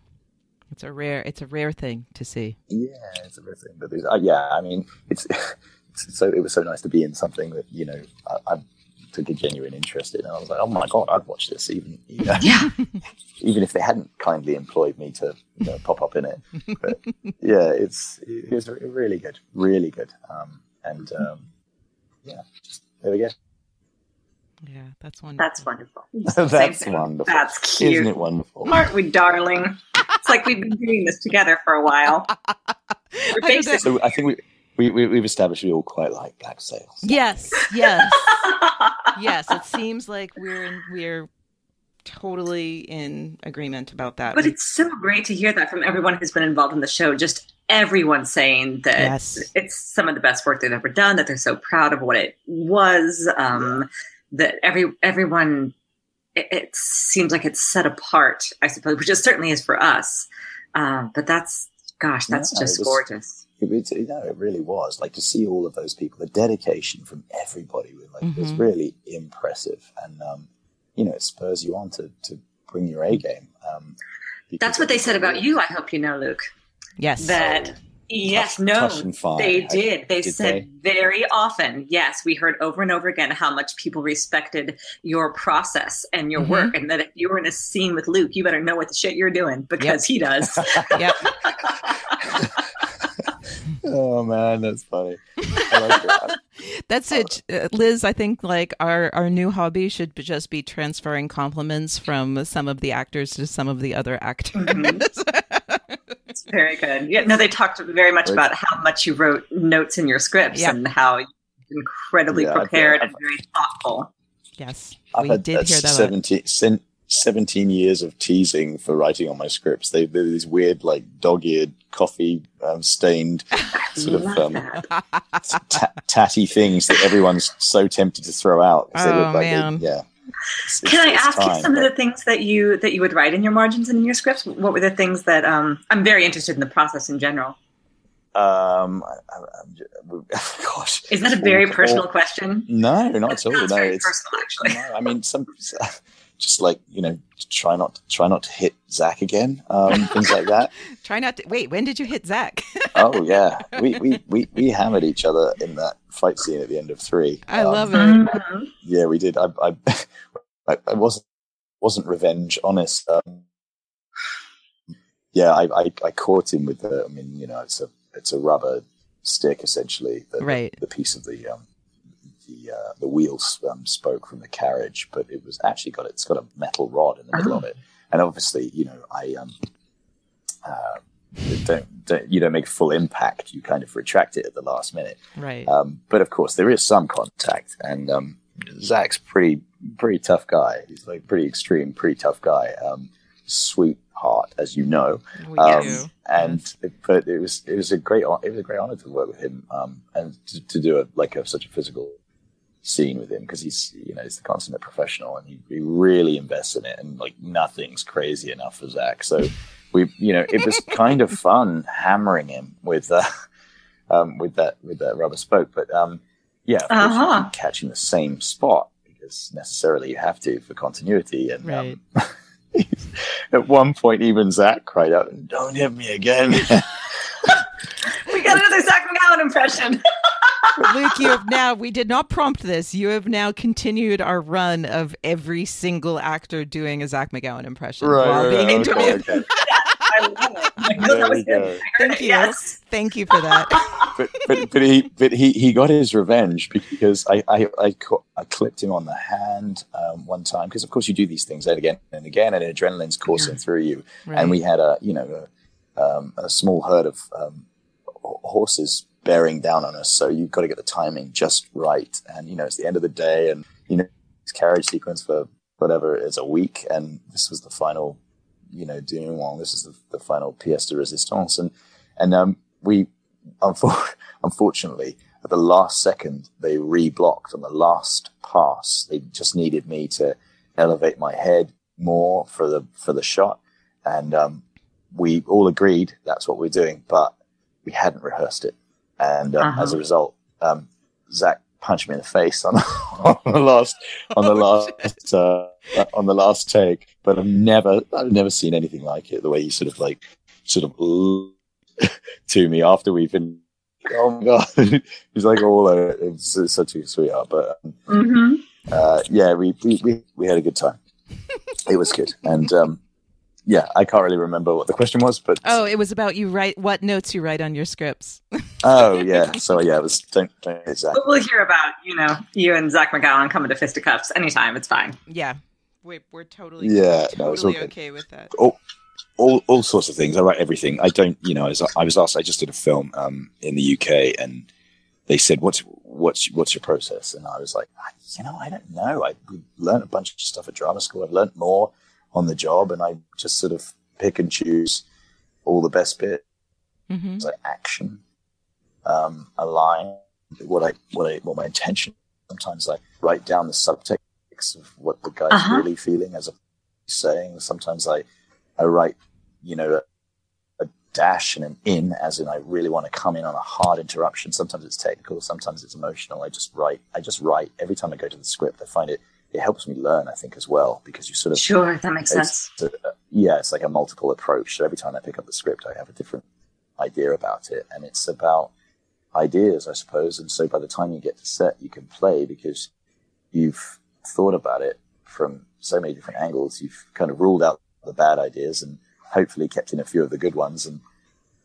It's a rare it's a rare thing to see. Yeah, it's a rare thing. But uh, yeah, I mean, it's, it's, so it was so nice to be in something that you know I, I took a genuine interest in. And I was like, oh my god, I'd watch this even. You know, yeah. even if they hadn't kindly employed me to you know, pop up in it. But yeah, it's it was really good, really good. Um, and um, yeah, just there we go. Yeah, that's wonderful. That's wonderful. That's wonderful. That's cute. Isn't it wonderful? Aren't we, darling? It's like we've been doing this together for a while. We're I. So I think we. We, we, we've established we all quite like black sails. Yes, yes, yes. It seems like we're in, we're totally in agreement about that. But it's so great to hear that from everyone who's been involved in the show. Just everyone saying that Yes. it's some of the best work they've ever done. That they're so proud of what it was. Um, That every everyone, it, it seems like it's set apart. I suppose, which it certainly is for us. Um, but that's gosh, that's Yeah, just was- gorgeous. It, it, you know, it really was like to see all of those people, the dedication from everybody was like was Mhm. really impressive, and um, you know, it spurs you on to, to bring your A game. Um, That's what they said about you. I hope you know, Luke. yes, That yes, Touch- no, touch and fire. they I- did. They did said very often. Yes, we heard over and over again how much people respected your process and your Mhm. work, and that if you were in a scene with Luke, you better know what the shit you're doing because he does. yep. oh man, that's funny. I like that. That's it, Uh, Liz. I think like our our new hobby should be- just be transferring compliments from some of the actors to some of the other actors. It's very good. Yeah, no, they talked very much about how much you wrote notes in your scripts Yeah. and how incredibly Yeah, prepared and very thoughtful. yes, I've we had did hear that. 17, 17 years of teasing for writing on my scripts. They, they're these weird, like dog-eared, coffee um, stained, sort of um, that. ta- tatty things that everyone's so tempted to throw out. 'cause they Oh, look like they- man. yeah. It's- Can I it's- it's ask you time, some of the things that you that you would write in your margins and in your scripts? What were the things that um, I'm very interested in the process in general? Um, I, I, I'm gosh, Is that a very All- personal all- question? No, not at all. No, very it's personal, actually. no. I mean, some just like you know, try not try not to hit Zach again. Um, things like that. Try not to wait. When did you hit Zach? Oh yeah, we, we we we hammered each other in that fight scene at the end of three. I Um, love it. Mhm. Yeah, we did. I I, I, I wasn't wasn't revenge honest. Um, yeah, I, I I caught him with the. I mean, you know, it's a it's a rubber stick essentially. The, Right. The, piece of the um the uh, the wheels um, spoke from the carriage, but it was actually got it's got a metal rod in the middle Oh. of it, and obviously, you know, I um. Uh, don't, don't you don't make full impact. You kind of retract it at the last minute. Right. Um, but of course, there is some contact, and um, Zach's pretty pretty tough guy. He's like pretty extreme, pretty tough guy. Um, sweetheart, as you know. we Um, do. and but it was it was a great it was a great honor to work with him um, and to, to do a like a, such a physical scene with him because he's you know he's the consummate professional and he, he really invests in it and like nothing's crazy enough for Zach. So we you know it was kind of fun hammering him with uh, um, with that with that rubber spoke, but um, yeah, Uh-huh. catching the same spot because necessarily you have to for continuity and. Right. Um, at one point, even Zach cried out, "Don't hit me again!" We got another Zach McGowan impression. Luke, you have now, we did not prompt this. You have now continued our run of every single actor doing a Zach McGowan impression while being interviewed. okay. I love it. I know There we go. Thank you. Yes. Thank you for that. But, but but he but he, he got his revenge because I I, I, ca- I clipped him on the hand um, one time because of course you do these things again and again and adrenaline's coursing through you Right. and we had a you know a, um, a small herd of um, horses bearing down on us. So you've got to get the timing just right. And you know it's the end of the day and you know it's carriage sequence for whatever it's a week. And this was the final you know denouement this is the, the final pièce de résistance. And and um, we unfor- unfortunately at the last second they reblocked on the last pass. They just needed me to elevate my head more for the for the shot. And um, we all agreed that's what we're doing but we hadn't rehearsed it and um, Uh-huh. as a result um, zach punched me in the face on, on the last on the last uh, on the last take. But i've never i've never seen anything like it the way he sort of like sort of to me after we've been oh my god. He's like all over it. it's, it's such a sweetheart but um, hmm uh, yeah we, we we we had a good time. It was good. And um yeah, I can't really remember what the question was, but oh, it was about you write what notes you write on your scripts. oh yeah, so yeah, it was don't, don't exactly. We'll hear about you know you and Zach McGowan coming to fisticuffs anytime. It's fine. Yeah, we're we're totally yeah, totally no, okay with that. All, all, all sorts of things. I write everything. I don't, you know, I was, I was asked. I just did a film um, in the UK, and they said, "What's what's what's your process?" And I was like, "You know, I don't know. I learned a bunch of stuff at drama school. I've learned more on the job, and I just sort of pick and choose all the best bit, mm-hmm. like action, um, a line, what I what I what my intention. Sometimes I write down the subtext of what the guy's uh-huh. really feeling as a saying. Sometimes I I write, you know, a dash and an in, as in I really want to come in on a hard interruption. Sometimes it's technical, sometimes it's emotional. I just write. I just write every time I go to the script. I find it it helps me learn. I think as well because you sort of sure that makes sense. Uh, yeah, it's like a multiple approach. So every time I pick up the script, I have a different idea about it, and it's about ideas, I suppose. And so by the time you get to set, you can play because you've thought about it from so many different angles. You've kind of ruled out the bad ideas and hopefully kept in a few of the good ones. And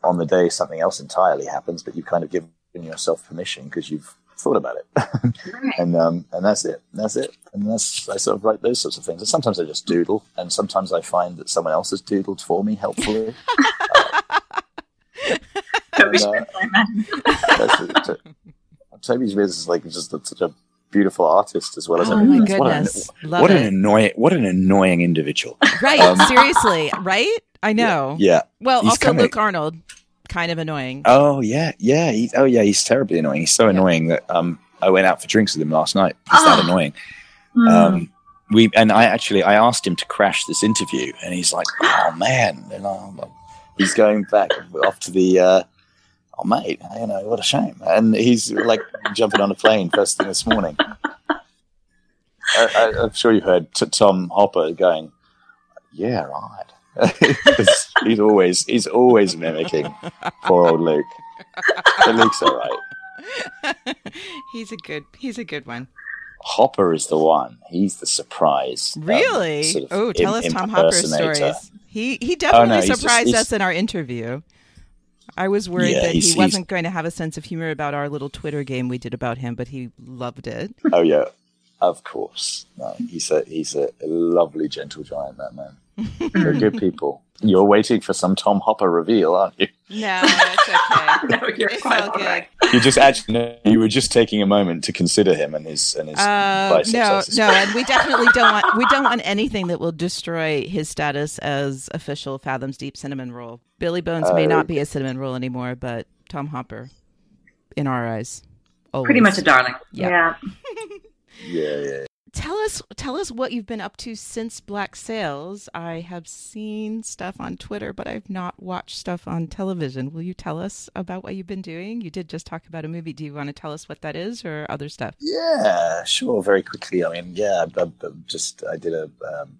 on the day, something else entirely happens, but you've kind of given yourself permission because you've thought about it. and um, and that's it. That's it. And that's I sort of write those sorts of things. And sometimes I just doodle, and sometimes I find that someone else has doodled for me helpfully. Toby Schmitz is like just such a beautiful artist as well as oh everything. My goodness. What, an, what an annoying what an annoying individual. Right, um, seriously, right? I know. Yeah. yeah. Well, he's also coming. Luke Arnold, kind of annoying. Oh yeah, yeah. He, oh yeah, he's terribly annoying. He's so yeah. annoying that um, I went out for drinks with him last night. He's that ah. annoying. Mm. Um, we and I actually I asked him to crash this interview, and he's like, "Oh man," and I'm, he's going back off to the. Uh, oh mate, you know what a shame, and he's like jumping on a plane first thing this morning. I, am sure you've heard t- Tom Hopper going, "Yeah, right." he's always he's always mimicking poor old Luke. But Luke's all right. he's a good he's a good one. Hopper is the one. He's the surprise. Um, really? Um, sort of oh, tell us Tom Hopper's stories. He he definitely oh, no, surprised just, us in our interview. I was worried yeah, that he wasn't going to have a sense of humor about our little Twitter game we did about him, but he loved it. Oh yeah, of course. No, he's a he's a lovely, gentle giant. That man. They're good people. You're waiting for some Tom Hopper reveal, aren't you? No, it's okay. no, you're it's quite all good. You just actually you were just taking a moment to consider him and his and his uh, No, no, and we definitely don't want we don't want anything that will destroy his status as official Fathoms Deep cinnamon roll. Billy Bones uh, may not be a cinnamon roll anymore, but Tom Hopper, in our eyes, always. pretty much a darling. Yep. Yeah. yeah, yeah tell us tell us what you've been up to since Black Sails. I have seen stuff on Twitter, but I've not watched stuff on television. Will you tell us about what you've been doing? You did just talk about a movie. Do you want to tell us what that is, or other stuff? Yeah, sure. Very quickly. I mean, yeah, I, I just I did a. Um,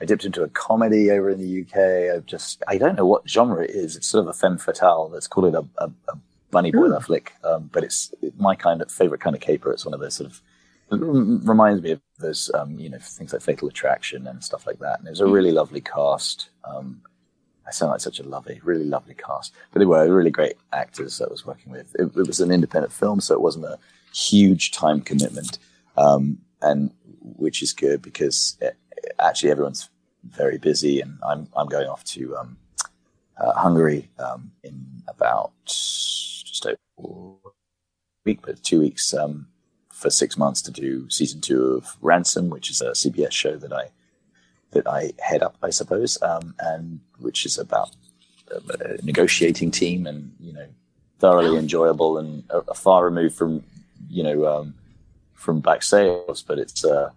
I dipped into a comedy over in the UK. I've just I don't know what genre it is. It's sort of a femme fatale. Let's call it a, a, a bunny boiler flick. Um, but it's my kind of favorite kind of caper. It's one of those sort of reminds me of those, um, you know, things like Fatal Attraction and stuff like that. And it was a mm. really lovely cast. Um, I sound like such a lovely, really lovely cast, but they were really great actors that I was working with. It, it was an independent film, so it wasn't a huge time commitment, um, and which is good because it, actually everyone's very busy, and I'm I'm going off to um, uh, Hungary um, in about just over a week, but two weeks um, for six months to do season two of Ransom, which is a CBS show that I that I head up, I suppose, um, and which is about a, negotiating team and you know thoroughly enjoyable and a, a far removed from you know um, from Black Sails, but it's uh,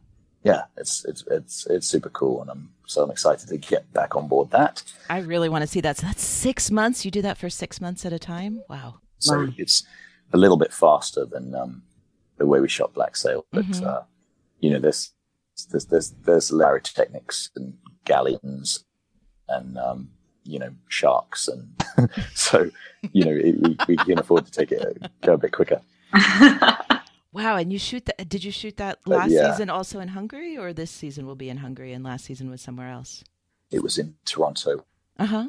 yeah, it's it's it's it's super cool, and I'm so I'm excited to get back on board that. I really want to see that. So that's six months. You do that for six months at a time. Wow. So wow. it's a little bit faster than um, the way we shot Black Sail. But mm-hmm. uh, you know, there's there's there's there's techniques and galleons and um, you know sharks, and so you know it, we, we can afford to take it go a bit quicker. wow! And you shoot that? Did you shoot that last yeah. season also in Hungary, or this season will be in Hungary and last season was somewhere else? it was in Toronto. Uh huh.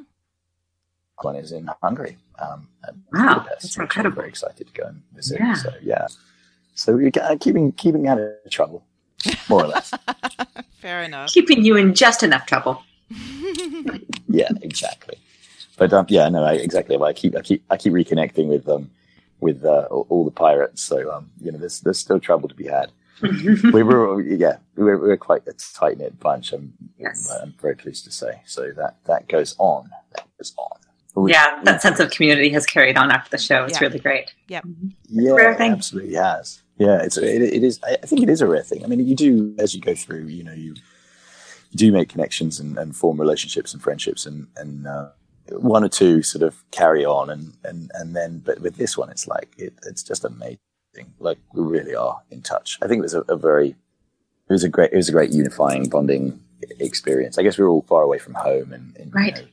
One is in Hungary. Um, wow, Budapest, that's incredible! I'm very excited to go and visit. Yeah. So yeah, so you're keeping keeping out of trouble, more or less. Fair enough. Keeping you in just enough trouble. yeah, exactly. But um, yeah, no, I, exactly. I keep I keep I keep reconnecting with um with uh, all, all, the pirates. So um, you know, there's there's still trouble to be had. we were yeah, we were, we were quite a tight knit bunch. I'm, yes. I'm very pleased to say. So that that goes on. That goes on. Which, yeah, that sense of community has carried on after the show. It's yeah. really great. Yep. Yeah, it absolutely has. Yeah, it's it, it is. I think it is a rare thing. I mean, you do as you go through. You know, you, you do make connections and, and form relationships and friendships, and and uh, one or two sort of carry on, and and and then. But with this one, it's like it, it's just amazing. Like we really are in touch. I think it was a, a very, it was a great, it was a great unifying bonding experience. I guess we were all far away from home, and, and right. You know,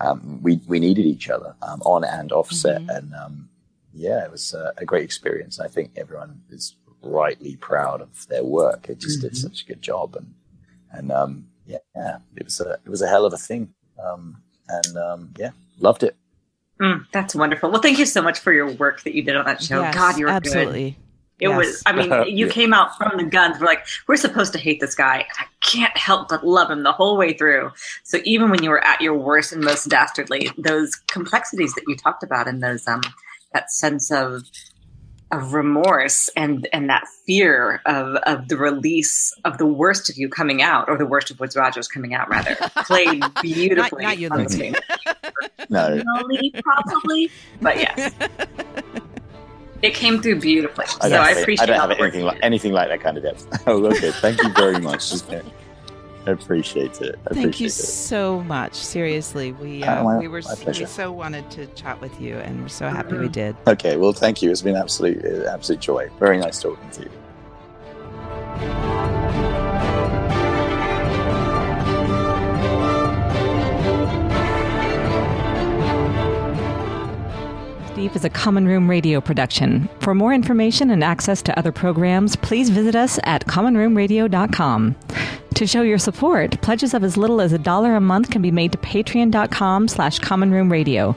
um, we we needed each other um, on and off set, mm-hmm. and um, yeah, it was uh, a great experience. I think everyone is rightly proud of their work. It just mm-hmm. did such a good job, and and um, yeah, yeah, it was a it was a hell of a thing, um, and um, yeah, loved it. Mm, that's wonderful. Well, thank you so much for your work that you did on that show. Yes, God, you were absolutely. Good. It yes. was, I mean, you yeah. came out from the guns. We're like, we're supposed to hate this guy. I can't help but love him the whole way through. So even when you were at your worst and most dastardly, those complexities that you talked about and those, um, that sense of, of remorse and, and that fear of, of the release of the worst of you coming out or the worst of Woodes Rogers coming out rather played beautifully. not, not you, no. Probably, but yes. It came through beautifully. I so I appreciate. It. I don't have anything like anything like that kind of depth. oh, okay. Thank you very much. I appreciate it. I Thank appreciate you it. so much. Seriously, we uh, oh, we were we so wanted to chat with you, and we're so happy we did. Okay, well, thank you. It's been absolute absolute joy. Very nice talking to you. Is a Common Room radio production. For more information and access to other programs, please visit us at commonroomradio.com. To show your support, pledges of as little as a dollar a month can be made to patreon.com slash commonroomradio.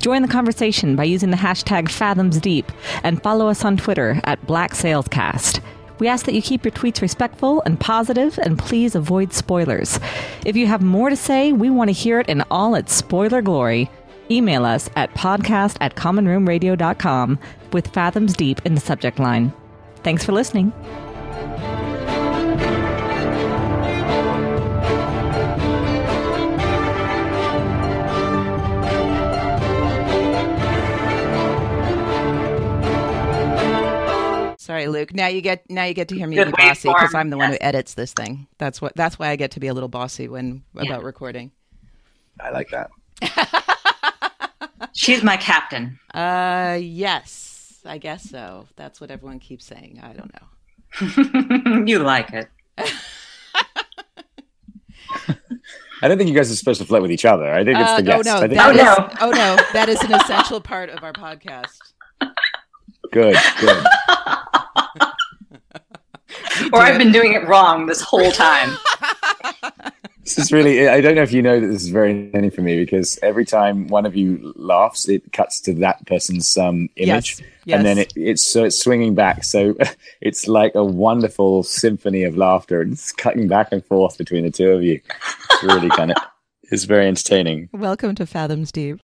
Join the conversation by using the hashtag FathomsDeep and follow us on Twitter at BlackSailsCast. We ask that you keep your tweets respectful and positive and please avoid spoilers. If you have more to say, we want to hear it in all its spoiler glory. Email us at podcast at commonroomradio.com with Fathoms Deep in the subject line. Thanks for listening. Sorry, Luke. Now you get now you get to hear me Good be bossy because I'm the yes. one who edits this thing. That's what that's why I get to be a little bossy when yeah. about recording. I like that. She's my captain. Uh, yes, I guess so. That's what everyone keeps saying. I don't know. you like it. I don't think you guys are supposed to flirt with each other. I think it's uh, the guest. Oh no, think- oh, no. oh no, that is an essential part of our podcast. Good, good. or I've been doing it wrong this whole time. this is really i don't know if you know that this is very entertaining for me because every time one of you laughs it cuts to that person's um, image yes, yes. and then it, it's so it's swinging back. So it's like a wonderful symphony of laughter and it's cutting back and forth between the two of you. It's really kind of it's very entertaining. Welcome to fathoms deep